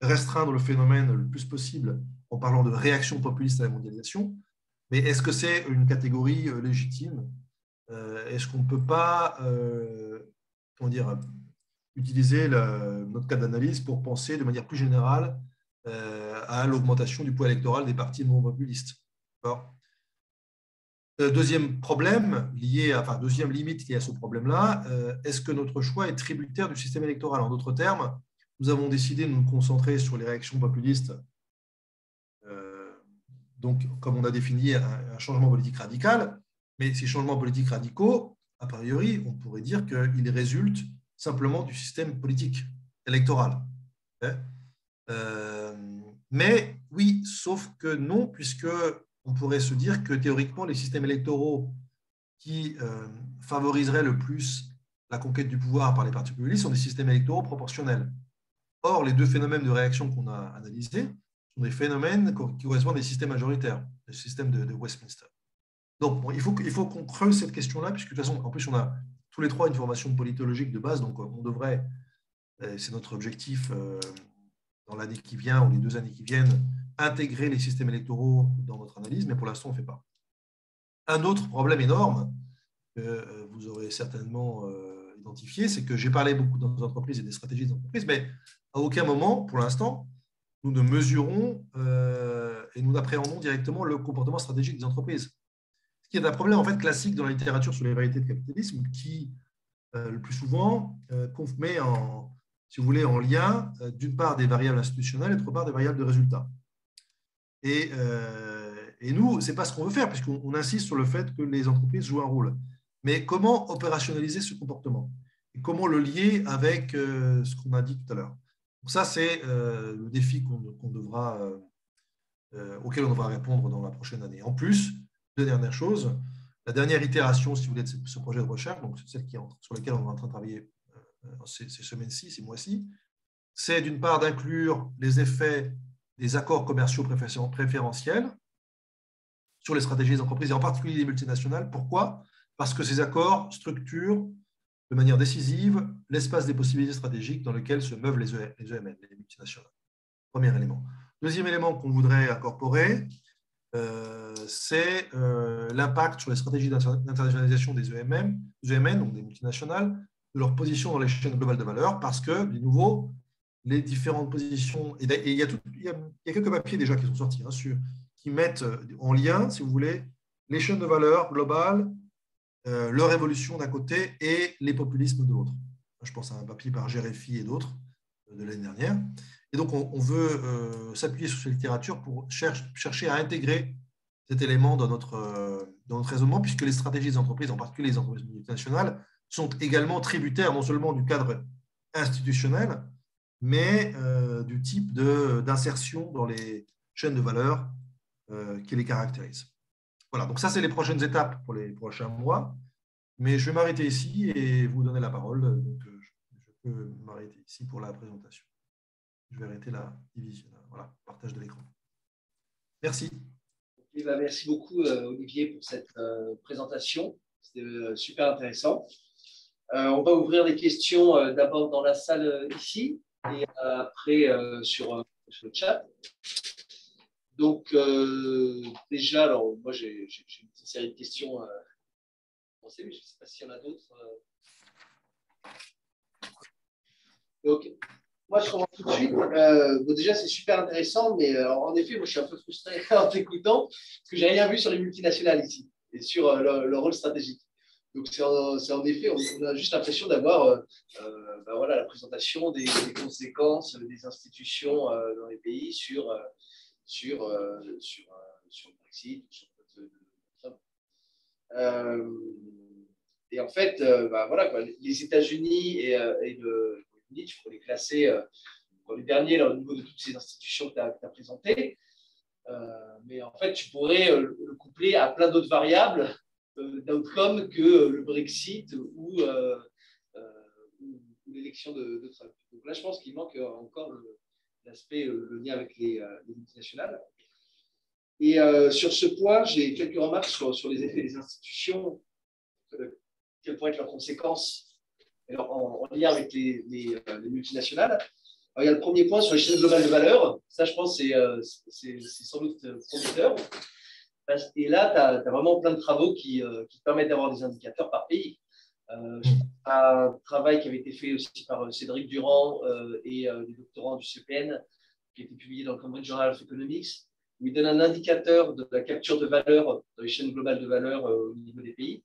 restreindre le phénomène le plus possible en parlant de réaction populiste à la mondialisation. Mais est-ce que c'est une catégorie légitime? Est-ce qu'on ne peut pas comment dire, utiliser notre cas d'analyse pour penser de manière plus générale euh, à l'augmentation du poids électoral des partis non populistes. Euh, deuxième problème lié, enfin deuxième limite liée à ce problème-là, euh, est-ce que notre choix est tributaire du système électoral? En d'autres termes, nous avons décidé de nous concentrer sur les réactions populistes, donc comme on a défini un, changement politique radical, mais ces changements politiques radicaux, a priori, on pourrait dire qu'ils résultent simplement du système politique électoral. Euh, mais oui, sauf que non, puisque on pourrait se dire que théoriquement, les systèmes électoraux qui euh, favoriseraient le plus la conquête du pouvoir par les partis populistes sont des systèmes électoraux proportionnels. Or, les deux phénomènes de réaction qu'on a analysés sont des phénomènes qui correspondent à des systèmes majoritaires, le système de, Westminster. Donc, il faut, il faut qu'on creuse cette question-là, puisque de toute façon, en plus, on a tous les trois une formation politologique de base, donc on devrait, c'est notre objectif, euh, dans l'année qui vient ou les deux années qui viennent, intégrer les systèmes électoraux dans notre analyse, mais pour l'instant, on ne fait pas. Un autre problème énorme que euh, vous aurez certainement euh, identifié, c'est que j'ai parlé beaucoup dans nos entreprises et des stratégies des entreprises, mais à aucun moment, pour l'instant, nous ne mesurons euh, et nous n'appréhendons directement le comportement stratégique des entreprises. Ce qui est un problème en fait classique dans la littérature sur les variétés de capitalisme, qui le plus souvent met en, si vous voulez, en lien, euh, d'une part, des variables institutionnelles et d'autre part, des variables de résultats. Et, euh, nous, ce n'est pas ce qu'on veut faire, puisqu'on insiste sur le fait que les entreprises jouent un rôle. Mais comment opérationnaliser ce comportement? Et comment le lier avec euh, ce qu'on a dit tout à l'heure? Donc ça, c'est le défi qu'on devra, auquel on devra répondre dans la prochaine année. En plus, deux dernières choses. La dernière itération, si vous voulez, de ce projet de recherche, donc celle qui, sur laquelle on est en train de travailler euh, ces, semaines-ci, ces mois-ci, c'est d'une part d'inclure les effets des accords commerciaux préférentiels sur les stratégies des entreprises et en particulier des multinationales. Pourquoi? Parce que ces accords structurent de manière décisive l'espace des possibilités stratégiques dans lequel se meuvent les, EMN, e les multinationales. Premier élément. Deuxième élément qu'on voudrait incorporer, euh, c'est euh, l'impact sur les stratégies d'internationalisation des EMN, des EMN, donc des multinationales, de leur position dans les chaînes globales de valeur parce que, de nouveau, les différentes positions, et il y, a quelques papiers déjà qui sont sortis hein, sur, qui mettent en lien, si vous voulez, les chaînes de valeur globales, euh, leur évolution d'un côté et les populismes de l'autre. Je pense à un papier par Géréfi et d'autres euh, de l'année dernière. Et donc, on, veut euh, s'appuyer sur cette littérature pour chercher à intégrer cet élément dans notre, dans notre raisonnement, puisque les stratégies des entreprises, en particulier les entreprises multinationales, sont également tributaires non seulement du cadre institutionnel, mais euh, du type d'insertion dans les chaînes de valeur euh, qui les caractérisent. Voilà, donc ça, c'est les prochaines étapes pour les prochains mois. Mais je vais m'arrêter ici et vous donner la parole. Donc, euh, je peux m'arrêter ici pour la présentation. Je vais arrêter la division, voilà, partage de l'écran. Merci. Bah, merci beaucoup, Olivier, pour cette présentation. C'était super intéressant. Euh, on va ouvrir les questions euh, d'abord dans la salle euh, ici et après sur, le chat. Donc, déjà, alors moi j'ai une petite série de questions. Mais je ne sais pas s'il y en a d'autres. Donc, moi je commence tout de suite. Bon, déjà, c'est super intéressant, mais en effet, moi je suis un peu frustré (laughs) en t'écoutant parce que j'ai rien vu sur les multinationales ici et sur euh, leur, leur rôle stratégique. Donc, c'est en, effet, on, a juste l'impression d'avoir euh, euh, ben voilà, la présentation des, conséquences des institutions euh, dans les pays sur, sur, sur, sur le Brexit, et en fait, ben voilà, les États-Unis et, euh, et le tu peux les classer euh, dans les derniers là, au niveau de toutes ces institutions que tu as, présentées. Mais en fait, tu pourrais le, le coupler à plein d'autres variables d'outcome que euh, le Brexit ou, euh, euh, l'élection de, Trump. Donc là, je pense qu'il manque euh, encore l'aspect, euh, le lien avec les, euh, les multinationales. Et euh, sur ce point, j'ai quelques remarques sur, les effets des institutions, euh, quelles pourraient être leurs conséquences alors, en, en lien avec les, les, euh, les multinationales. Il y a le premier point sur les chaînes globales de valeur. Ça, je pense, c'est euh, sans doute euh, prometteur. Et là, tu as, vraiment plein de travaux qui, euh, qui te permettent d'avoir des indicateurs par pays. Euh, à un travail qui avait été fait aussi par euh, Cédric Durand euh, et euh, des doctorants du CPN, qui a été publié dans le Cambridge Journal of Economics, où il donne un indicateur de la capture de valeur dans les chaînes globales de valeur au niveau des pays.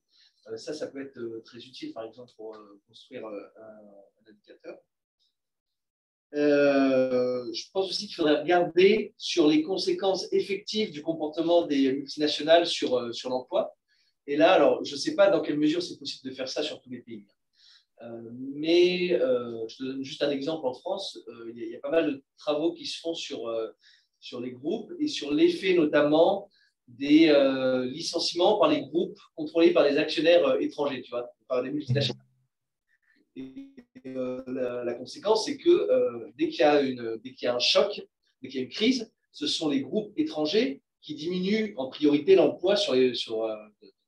Ça, ça peut être très utile, par exemple, pour construire un, un indicateur. Euh, je pense aussi qu'il faudrait regarder sur les conséquences effectives du comportement des multinationales sur, euh, sur l'emploi. Et là, alors, je ne sais pas dans quelle mesure c'est possible de faire ça sur tous les pays. Euh, mais je te donne juste un exemple en France. Il, y a, pas mal de travaux qui se font sur, sur les groupes et sur l'effet notamment des licenciements par les groupes contrôlés par des actionnaires étrangers, tu vois, par des multinationales. La, la conséquence, c'est que euh, dès qu'il y, qu'il y a un choc, dès qu'il y a une crise, ce sont les groupes étrangers qui diminuent en priorité l'emploi sur les, sur, euh,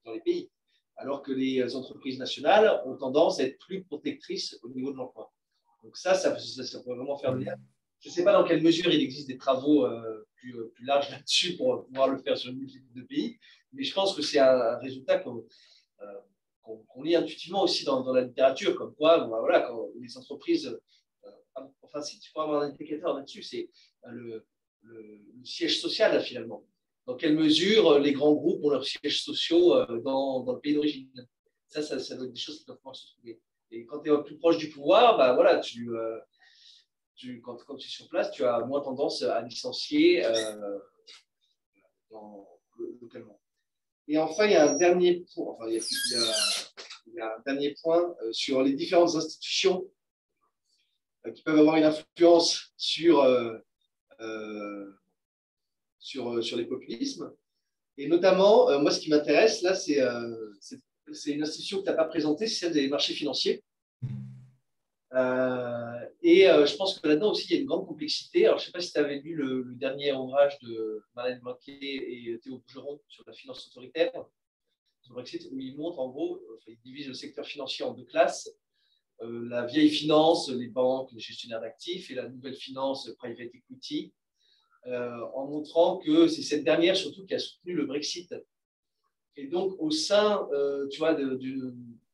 dans les pays, alors que les entreprises nationales ont tendance à être plus protectrices au niveau de l'emploi. Donc ça, ça, peut vraiment faire le lien. Je ne sais pas dans quelle mesure il existe des travaux euh, plus, euh, plus larges là-dessus pour pouvoir le faire sur une multitude de pays, mais je pense que c'est un, un résultat qu'on euh, qu'on lit intuitivement aussi dans, la littérature, comme quoi, bah, voilà, quand les entreprises, euh, enfin, si tu pourrais avoir un indicateur là-dessus, c'est euh, le, siège social, finalement. Dans quelle mesure euh, les grands groupes ont leurs sièges sociaux dans, le pays d'origine Ça, ça, ça doit être des choses qui doivent pouvoir se trouver. Et quand tu es plus proche du pouvoir, bah, voilà, tu, quand, quand tu es sur place, tu as moins tendance à licencier euh, dans, localement. Et enfin, il y a un dernier point, enfin, il y a, il y a, il y a un dernier point euh, sur les différentes institutions euh, qui peuvent avoir une influence sur, euh, sur, sur les populismes. Et notamment, moi, ce qui m'intéresse, là, c'est une institution que tu n'as pas présentée, c'est celle des marchés financiers. Euh, et euh, je pense que là-dedans aussi, il y a une grande complexité. Alors, je ne sais pas si tu avais lu le, dernier ouvrage de Marlène Blanquet et Théo Bougeron sur la finance autoritaire, sur Brexit, où ils montrent en gros, enfin, ils divisent le secteur financier en deux classes. Euh, la vieille finance, les banques, les gestionnaires d'actifs, et la nouvelle finance, private equity, euh, en montrant que c'est cette dernière surtout qui a soutenu le Brexit. Et donc, au sein, euh, tu vois, de,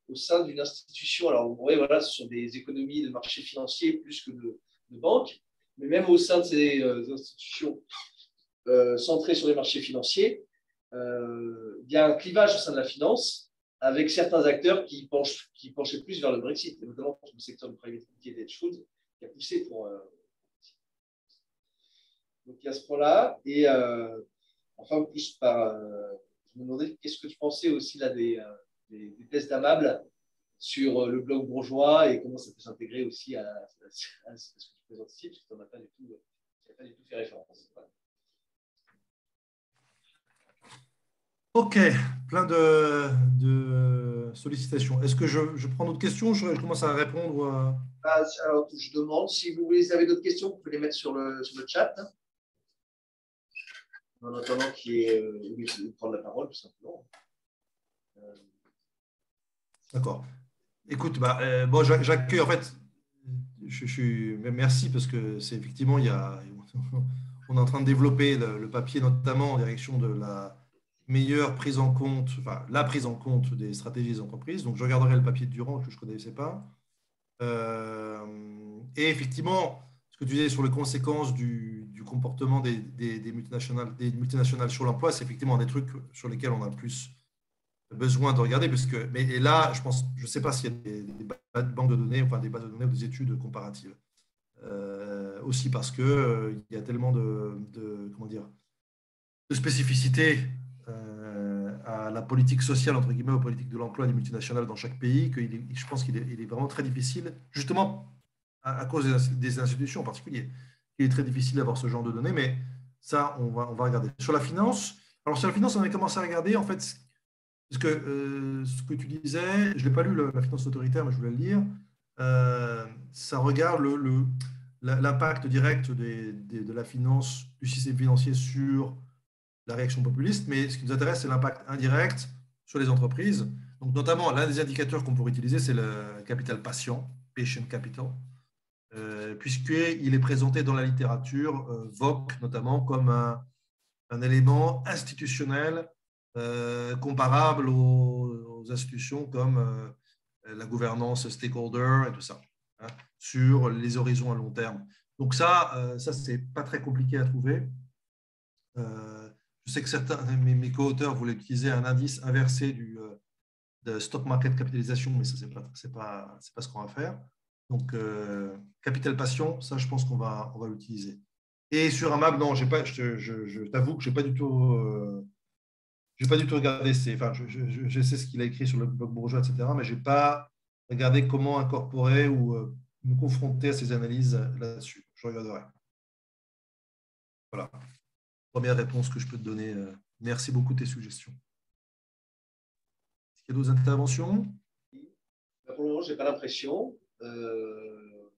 au sein d'une institution, alors ouais, voilà, ce sont des économies de marché financier plus que de, de banques, mais même au sein de ces euh, institutions euh, centrées sur les marchés financiers, euh, il y a un clivage au sein de la finance avec certains acteurs qui, penchent, qui penchaient plus vers le Brexit, notamment le secteur du private equity et hedge funds, qui a poussé pour. Donc il y a ce point-là, et enfin, plus par. Je me demandais qu'est-ce que tu pensais aussi là des, des, des tests d'amable sur le bloc bourgeois et comment ça peut s'intégrer aussi à, à, à, ce que tu présentes ici, parce que tu n'as pas, pas, du tout fait référence. Voilà. Ok, plein de, de sollicitations. Est-ce que je, je prends d'autres questions je, je, commence à répondre à... Alors, je demande si vous avez d'autres questions, vous pouvez les mettre sur le, sur le chat. En attendant qu'il y ait euh, prendre la parole, tout simplement. Euh, D'accord. Écoute, bah, euh, bon, j'accueille en fait. Je, suis merci parce que c'est effectivement il y a, (laughs) on est en train de développer le, papier notamment en direction de la meilleure prise en compte, enfin la prise en compte des stratégies des entreprises. Donc je regarderai le papier de Durand que je ne connaissais pas. Euh, et effectivement, ce que tu disais sur les conséquences du, comportement des, multinationales, des multinationales sur l'emploi, c'est effectivement des trucs sur lesquels on a plus besoin de regarder. Puisque, mais et là, je pense, je ne sais pas s'il y a des, banques de données, enfin des bases de données ou des études comparatives. Euh, aussi parce qu'il euh, il y a tellement de, comment dire, de spécificités euh, à la politique sociale, entre guillemets, aux politiques de l'emploi des multinationales dans chaque pays, que je pense qu'il est, il est, vraiment très difficile, justement à, cause des, institutions en particulier, il est très difficile d'avoir ce genre de données, mais ça, on va, on va regarder. Sur la finance, alors sur la finance, on a commencé à regarder, en fait, parce que euh, ce que tu disais, je n'ai pas lu la finance autoritaire, mais je voulais le lire, euh, ça regarde l'impact direct de la finance, du système financier sur la réaction populiste, mais ce qui nous intéresse, c'est l'impact indirect sur les entreprises. Donc, notamment, l'un des indicateurs qu'on pourrait utiliser, c'est le capital patient, patient capital, euh, puisqu'il est présenté dans la littérature euh, VOC notamment comme un, élément institutionnel comparable aux, institutions comme euh, la gouvernance stakeholder et tout ça, hein, sur les horizons à long terme. Donc ça, euh, ça c'est pas très compliqué à trouver. je sais que certains de mes, co-auteurs voulaient utiliser un indice inversé du stock market capitalisation, mais ça, c'est pas, c'est pas, c'est pas ce qu'on va faire. Donc, capital passion, ça, je pense qu'on va, on va l'utiliser. Et sur un map, non, j'ai pas, je, je, je t'avoue que je n'ai pas du tout je n'ai pas du tout regardé, enfin, je, sais ce qu'il a écrit sur le blog bourgeois, etc., mais je n'ai pas regardé comment incorporer ou euh, me confronter à ces analyses là-dessus. Je regarderai. Voilà. Première réponse que je peux te donner. Euh, merci beaucoup de tes suggestions. Est-ce qu'il y a d'autres interventions? Pour le moment, je n'ai pas l'impression. Euh,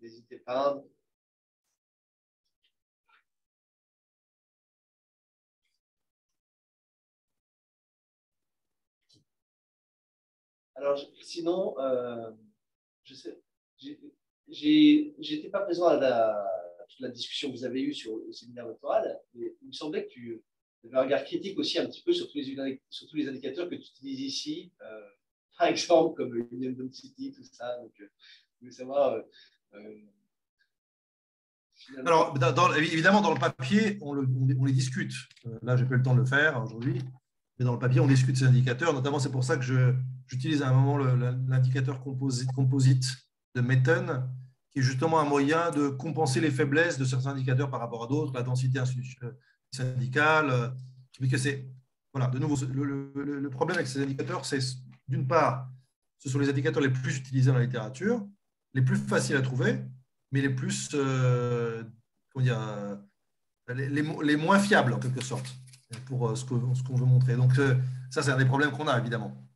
n'hésitez pas. Alors, sinon, euh, je sais, j'étais pas présent à la, toute la discussion que vous avez eue sur le séminaire doctoral, mais il me semblait que tu avais un regard critique aussi un petit peu sur tous les, sur les indicateurs que tu utilises ici, euh, par exemple, comme Union Density, tout ça. Donc, euh, je voulais savoir. Alors, évidemment, dans le papier, on, on les discute. là, j'ai pas eu le temps de le faire aujourd'hui. Mais dans le papier, on discute ces indicateurs. Notamment, c'est pour ça que j'utilise à un moment l'indicateur composite, de Metten, qui est justement un moyen de compenser les faiblesses de certains indicateurs par rapport à d'autres, la densité syndicale. que c'est, voilà, de nouveau, le, problème avec ces indicateurs, c'est d'une part, ce sont les indicateurs les plus utilisés dans la littérature, les plus faciles à trouver, mais les plus, euh, comment dire, euh, les, moins fiables en quelque sorte pour euh, ce qu'on veut montrer. Donc, euh, ça, c'est un des problèmes qu'on a, évidemment.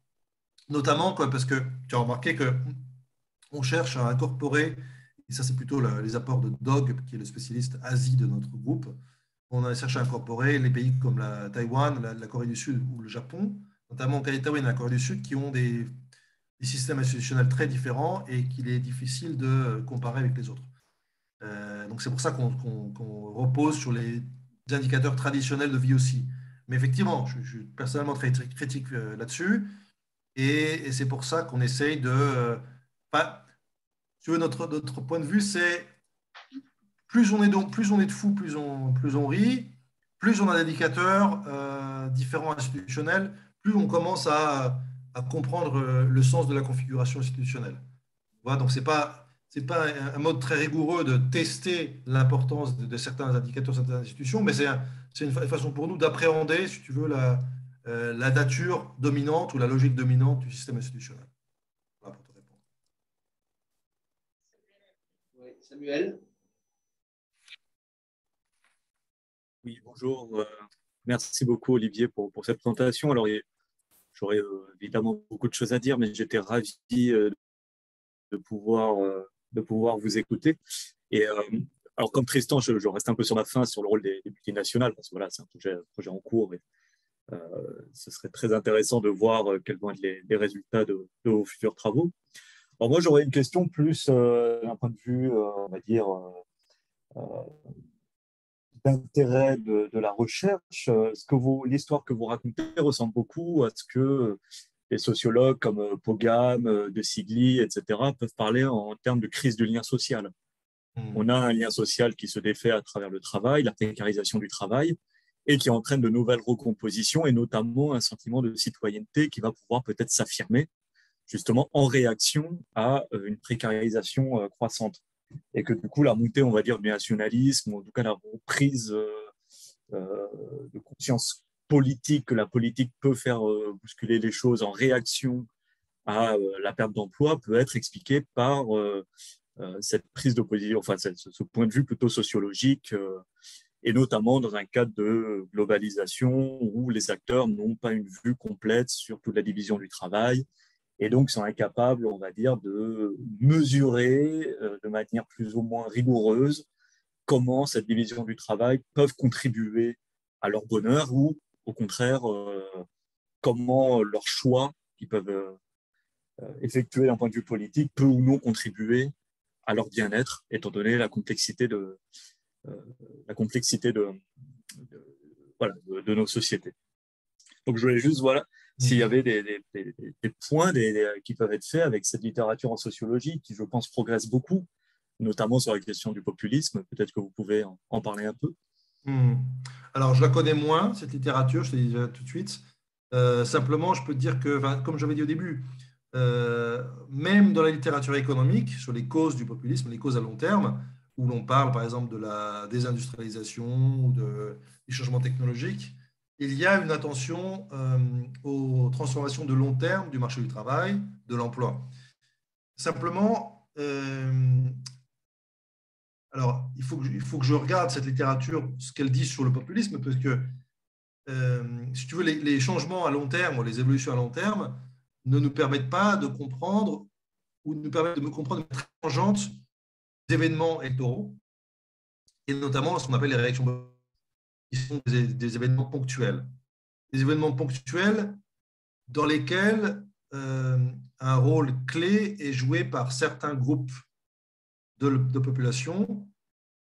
Notamment parce que tu as remarqué qu'on cherche à incorporer, et ça, c'est plutôt les apports de Dog, qui est le spécialiste Asie de notre groupe. On a cherché à incorporer les pays comme la Taïwan, la, Corée du Sud ou le Japon, notamment Taïwan et la Corée du Sud, qui ont des, systèmes institutionnels très différents et qu'il est difficile de comparer avec les autres. Euh, donc, c'est pour ça qu'on repose sur les indicateurs traditionnels de vie aussi. Mais effectivement, je, suis personnellement très, critique euh, là-dessus. Et, c'est pour ça qu'on essaye de... Euh, pas, tu veux, notre, notre point de vue, c'est plus on est donc, plus on est de fous, plus on, plus on rit, plus on a d'indicateurs euh, différents institutionnels, plus on commence à, à, comprendre le sens de la configuration institutionnelle. Donc c'est pas ce n'est pas un mode très rigoureux de tester l'importance de, certains indicateurs, certaines institutions, mais c'est une façon pour nous d'appréhender, si tu veux, la, euh, la, nature dominante ou la logique dominante du système institutionnel. Voilà pour te répondre. Oui, Samuel Oui, bonjour. Euh, merci beaucoup, Olivier, pour, pour cette présentation. Alors, j'aurais euh, évidemment beaucoup de choses à dire, mais j'étais ravi de pouvoir de pouvoir vous écouter. Et alors, comme Tristan, je, reste un peu sur ma fin sur le rôle des, des multinationales, parce que voilà, c'est un projet, projet en cours. Et ce serait très intéressant de voir quels vont être les, résultats de, vos futurs travaux. Alors moi, j'aurais une question plus d'un point de vue, on va dire, d'intérêt de, la recherche. Ce que l'histoire que vous racontez ressemble beaucoup à ce que les sociologues comme Pogam, De Sigli, etc., peuvent parler en termes de crise du lien social? Hmm. On a un lien social qui se défait à travers le travail, la précarisation du travail, et qui entraîne de nouvelles recompositions, et notamment un sentiment de citoyenneté qui va pouvoir peut-être s'affirmer justement en réaction à euh, une précarisation euh, croissante. Et que du coup, la montée, on va dire, du nationalisme, ou en tout cas la reprise euh, de conscience politique, que la politique peut faire bousculer les choses en réaction à la perte d'emploi, peut être expliquée par cette prise d'opposition, enfin ce point de vue plutôt sociologique, et notamment dans un cadre de globalisation où les acteurs n'ont pas une vue complète sur toute la division du travail et donc sont incapables, on va dire, de mesurer euh, de manière plus ou moins rigoureuse comment cette division du travail peuvent contribuer à leur bonheur ou au contraire comment leur choix qu'ils peuvent effectuer d'un point de vue politique peut ou non contribuer à leur bien-être, étant donné la complexité de, euh, la complexité de, voilà, de, nos sociétés. Donc, je voulais juste, voilà, s'il y avait des, points qui peuvent être faits avec cette littérature en sociologie, qui, je pense, progresse beaucoup, notamment sur la question du populisme. Peut-être que vous pouvez en, parler un peu. Hmm. Alors, je la connais moins, cette littérature, je te dis tout de suite. Euh, simplement, je peux te dire que, comme j'avais dit au début, euh, même dans la littérature économique, sur les causes du populisme, les causes à long terme, où l'on parle par exemple de la désindustrialisation ou de, des changements technologiques, il y a une attention euh, aux transformations de long terme du marché du travail, de l'emploi. Simplement, euh, alors il faut, que, je regarde cette littérature, ce qu'elle dit sur le populisme, parce que, si tu veux, les, changements à long terme les évolutions à long terme, ne nous permettent pas de comprendre ou nous permettent de me comprendre une tangente des événements électoraux, et notamment ce qu'on appelle les réactions qui sont des, événements ponctuels. Des événements ponctuels dans lesquels euh, un rôle clé est joué par certains groupes de, population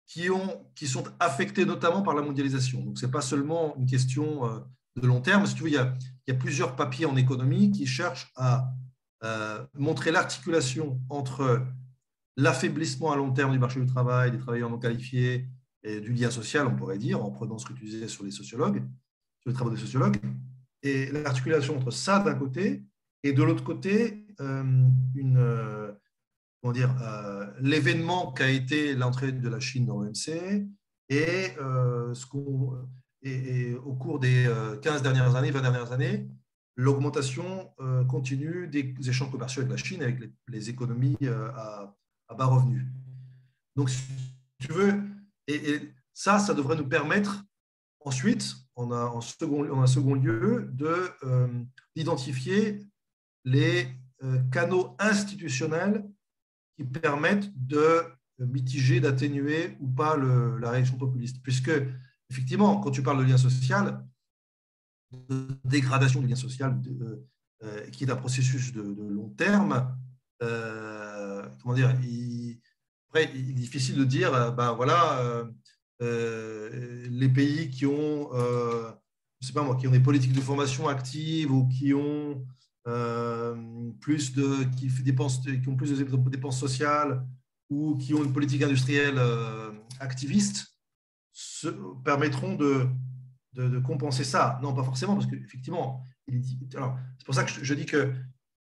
qui, ont, qui sont affectés notamment par la mondialisation. Donc, ce n'est pas seulement une question euh, de long terme. Il y a, il y a plusieurs papiers en économie qui cherchent à euh, montrer l'articulation entre l'affaiblissement à long terme du marché du travail, des travailleurs non qualifiés et du lien social, on pourrait dire, en prenant ce que tu disais sur les sociologues, sur les travaux des sociologues, et l'articulation entre ça d'un côté et de l'autre côté, euh, une, euh, comment dire, l'événement qu'a été l'entrée de la Chine dans l'OMC et ce qu'on et, au cours des 15 euh, dernières années, 20 dernières années, l'augmentation euh, continue des échanges commerciaux avec la Chine, avec les, économies euh, à, bas revenus. Donc, si tu veux, et, ça, ça devrait nous permettre ensuite, en second, en un second lieu, d'identifier les canaux institutionnels qui permettent de mitiger, d'atténuer ou pas le, la réaction populiste. Puisque effectivement, quand tu parles de lien social, de dégradation du lien social, euh, qui est un processus de, long terme, euh, comment dire, il, est difficile de dire, ben voilà, les pays qui ont, je sais pas moi, qui ont des politiques de formation actives ou qui ont plus de, qui dépensent, qui ont plus de dépenses sociales ou qui ont une politique industrielle activiste, se, permettront de, de, compenser ça. Non, pas forcément, parce qu'effectivement, c'est pour ça que je, dis que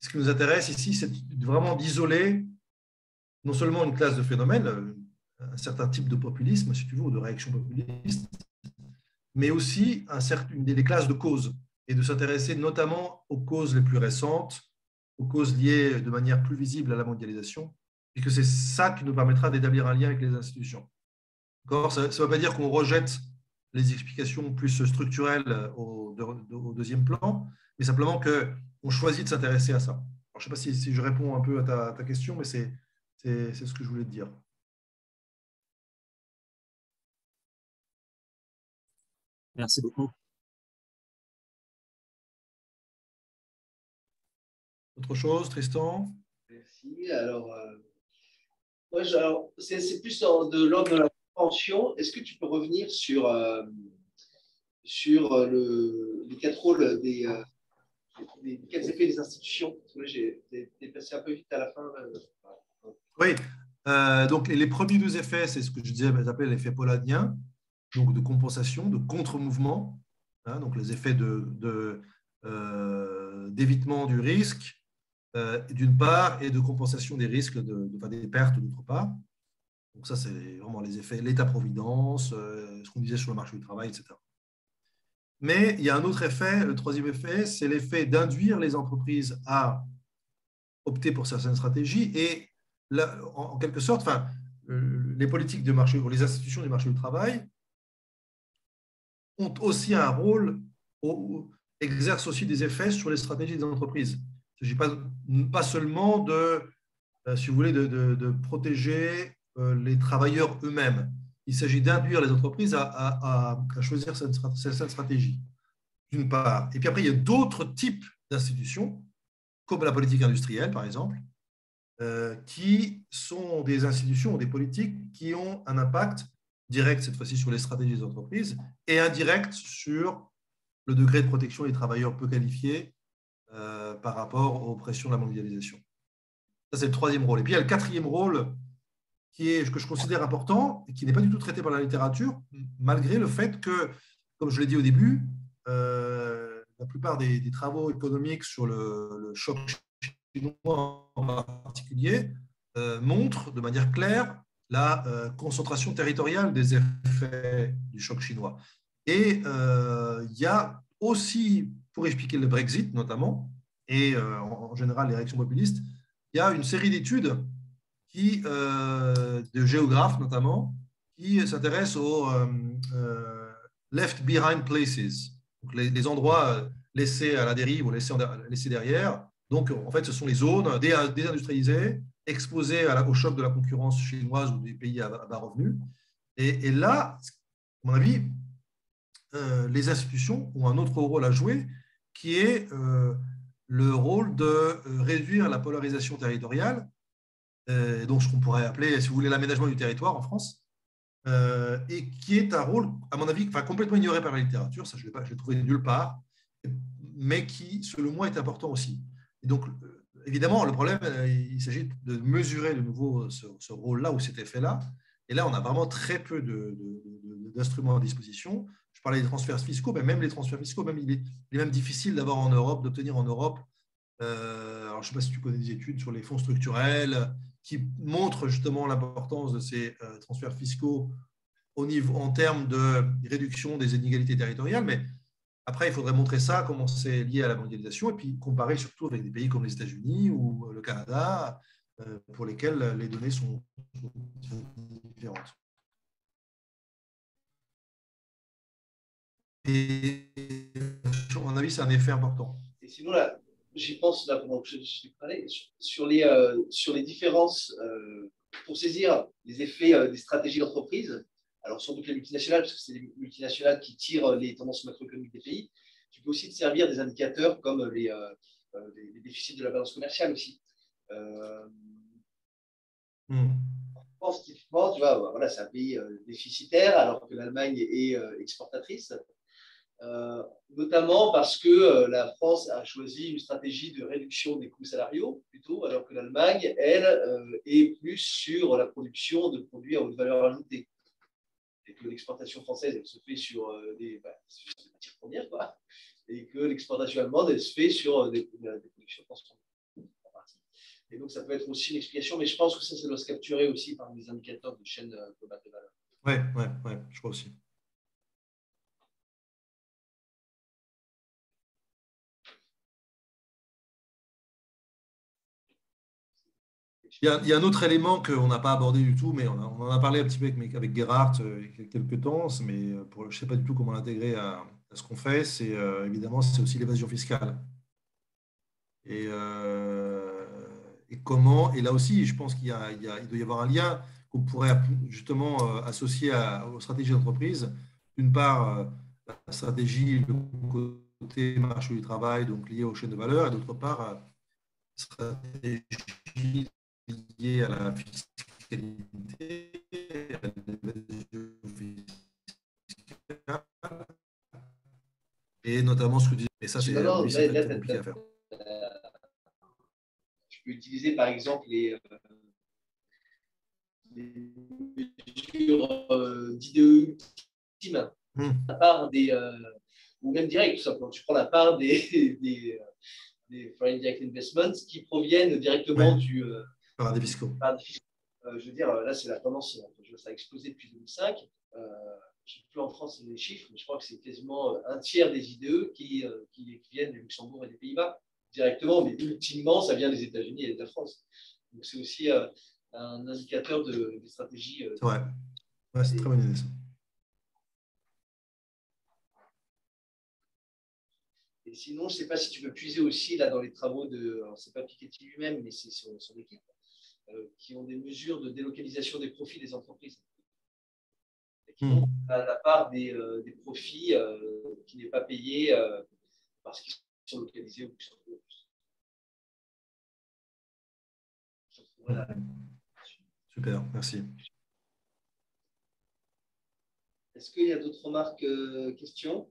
ce qui nous intéresse ici, c'est vraiment d'isoler non seulement une classe de phénomènes, euh, un certain type de populisme, si tu veux, ou de réaction populiste, mais aussi une des classes de causes, et de s'intéresser notamment aux causes les plus récentes, aux causes liées de manière plus visible à la mondialisation, et que c'est ça qui nous permettra d'établir un lien avec les institutions. Ça ne veut pas dire qu'on rejette les explications plus structurelles au, deuxième plan, mais simplement qu'on choisit de s'intéresser à ça. je ne sais pas si, je réponds un peu à ta, question, mais c'est c'est ce que je voulais te dire. Merci beaucoup. Autre chose, Tristan? Merci. Alors, euh, c'est plus de l'ordre de la pension. Est-ce que tu peux revenir sur, euh, sur euh, les quatre rôles des, effets des institutions? J'ai dépassé un peu vite à la fin. Oui, euh, donc les, premiers deux effets, c'est ce que je disais, j'appelle l'effet polladien, donc de compensation, de contre-mouvement, hein, donc les effets de, euh, d'évitement du risque euh, d'une part et de compensation des risques, de, des pertes d'autre part. Donc ça, c'est vraiment les effets, l'état-providence, ce qu'on disait sur le marché du travail, etc. Mais il y a un autre effet, le troisième effet, c'est l'effet d'induire les entreprises à opter pour certaines stratégies et en, quelque sorte, enfin, euh, les politiques de marché ou les institutions du marché du travail ont aussi un rôle, exercent aussi des effets sur les stratégies des entreprises. Il ne s'agit pas, seulement de, euh, si vous voulez, de, protéger euh, les travailleurs eux-mêmes. Il s'agit d'induire les entreprises à, choisir cette stratégie, d'une part. Et puis après, il y a d'autres types d'institutions, comme la politique industrielle, par exemple, euh, qui sont des institutions ou des politiques qui ont un impact direct, cette fois-ci, sur les stratégies des entreprises et indirect sur le degré de protection des travailleurs peu qualifiés euh, par rapport aux pressions de la mondialisation. Ça, c'est le troisième rôle. Et puis, il y a le quatrième rôle qui est, que je considère important et qui n'est pas du tout traité par la littérature, malgré le fait que, comme je l'ai dit au début, euh, la plupart des, travaux économiques sur le, le choc chinois en particulier, euh, montre de manière claire la euh, concentration territoriale des effets du choc chinois. Et euh, il y a aussi, pour expliquer le Brexit notamment, et en, général les réactions populistes, il y a une série d'études qui, de géographes notamment, qui s'intéressent aux left behind places, donc les, endroits laissés à la dérive ou laissés, laissés derrière, donc, en fait, ce sont les zones désindustrialisées, exposées au choc de la concurrence chinoise ou des pays à, bas revenus. Et, là, à mon avis, euh, les institutions ont un autre rôle à jouer, qui est euh, le rôle de euh, réduire la polarisation territoriale, donc ce qu'on pourrait appeler, si vous voulez, l'aménagement du territoire en France, et qui est un rôle, à mon avis, enfin, complètement ignoré par la littérature, ça je ne l'ai trouvé nulle part, mais qui, selon moi, est important aussi donc, euh, évidemment, le problème, euh, il s'agit de mesurer de nouveau ce, rôle-là ou cet effet-là. Et là, on a vraiment très peu d'instruments à disposition. Je parlais des transferts fiscaux, mais même les transferts fiscaux, même, il, est, même difficile d'avoir en Europe, d'obtenir en Europe. Euh, alors, je ne sais pas si tu connais des études sur les fonds structurels qui montrent justement l'importance de ces transferts fiscaux au niveau, en termes de réduction des inégalités territoriales, mais après, il faudrait montrer ça, comment c'est lié à la mondialisation, et puis comparer surtout avec des pays comme les États-Unis ou le Canada, euh, pour lesquels les données sont différentes. Et à mon avis, c'est un effet important. Et sinon, là, j'y pense, là, pendant que je, suis parlé, sur les, euh, sur les différences, euh, pour saisir les effets des stratégies d'entreprise, alors sans doute les multinationales, parce que c'est les multinationales qui tirent les tendances macroéconomiques des pays. Tu peux aussi te servir des indicateurs comme les, euh, euh, déficits de la balance commerciale aussi. Euh, typiquement, tu vois, voilà, c'est un pays déficitaire alors que l'Allemagne est exportatrice. notamment parce que la France a choisi une stratégie de réduction des coûts salariaux plutôt, alors que l'Allemagne, elle, est plus sur la production de produits à haute valeur ajoutée que l'exportation française elle se fait sur euh, des, bah, matières premières, quoi, et que l'exportation allemande elle se fait sur euh, des, des productions transformées. Et donc, ça peut être aussi une explication, mais je pense que ça, ça doit se capturer aussi par des indicateurs de chaîne euh, globale de valeur. Oui, ouais, ouais, je crois aussi. Il y, a, un autre élément qu'on n'a pas abordé du tout, mais on, en a parlé un petit peu avec, avec Gerhardt euh, il y a quelques temps, mais euh, pour, je ne sais pas du tout comment l'intégrer à, ce qu'on fait, c'est euh, évidemment c'est aussi l'évasion fiscale. Et, comment, et là aussi, je pense qu'il doit y avoir un lien qu'on pourrait justement associer aux stratégies d'entreprise. D'une part, la stratégie, le côté marché du travail, donc lié aux chaînes de valeur, et d'autre part, stratégies liées à la fiscalité, à et notamment ce que dit. Et ça, c'est compliqué à faire. Je peux utiliser par exemple les, euh, les mesures euh, d'IDE ultime, hmm. la part des, euh, ou même direct, tout simplement. Tu prends la part des, (laughs) des, des foreign direct investments qui proviennent directement du paradis fiscaux. je veux dire, là, c'est la tendance, ça a explosé depuis 2005 je ne plus en France les chiffres, mais je crois que c'est quasiment euh, un tiers des IDE qui, euh, qui, viennent du Luxembourg et des Pays-Bas directement, mais ultimement, ça vient des États-Unis et de la France. Donc c'est aussi euh, un indicateur de, des stratégies. ouais, ouais c'est très bonne idée Et sinon, je ne sais pas si tu peux puiser aussi là dans les travaux de, alors c'est pas Piketty lui-même, mais c'est son, son, équipe, qui ont des mesures de délocalisation des profits des entreprises qui hmm. la part des, euh, des profits euh, qui n'est pas payé euh, parce qu'ils sont localisés au Luxembourg. Voilà. Super, merci. Est-ce qu'il y a d'autres remarques, questions?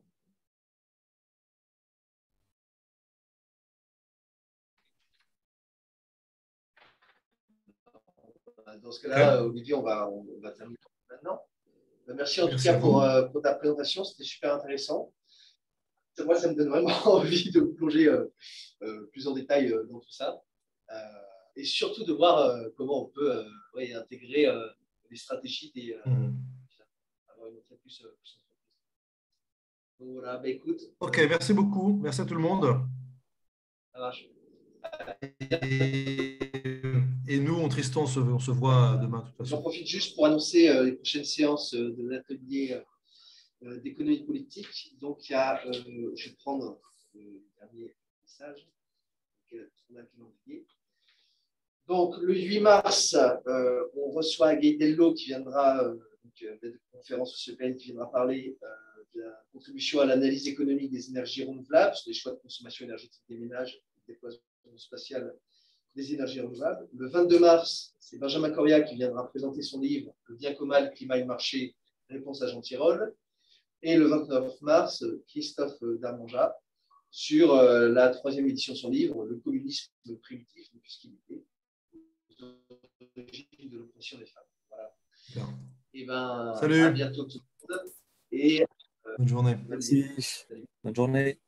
Dans ce cas-là, Olivier, on va, on va terminer maintenant. Euh, merci en tout cas euh, pour, ta présentation, c'était super intéressant. Moi, ça me donne vraiment (laughs) envie de plonger euh, plus en détail dans tout ça. et surtout de voir comment on peut intégrer les stratégies des. Mmh. avoir une entrée plus, plus voilà, bah, écoute. Ok, merci beaucoup. Merci à tout le monde. Ça marche. Et, nous, en Tristan, on se, voit demain. J'en profite juste pour annoncer euh, les prochaines séances euh, de l'atelier euh, d'économie politique. Donc, il y a, je vais prendre le dernier message. Donc, le 8 mars, on reçoit Gaidello qui viendra, donc, de conférence européenne, qui viendra parler de la contribution à l'analyse économique des énergies renouvelables sur les choix de consommation énergétique des ménages des spatiale des énergies renouvelables. Le 22 mars, c'est Benjamin Coria qui viendra présenter son livre Le bien commun, le climat et le marché, réponse à Jean Tirole. Et le 29 mars, Christophe Damanja sur euh, la troisième édition de son livre, Le communisme primitif, puisqu'il était l'origine de l'oppression des femmes. Voilà. Et ben, Salut. à bientôt tout le monde. Et, euh, Bonne journée. Merci. Bonne journée.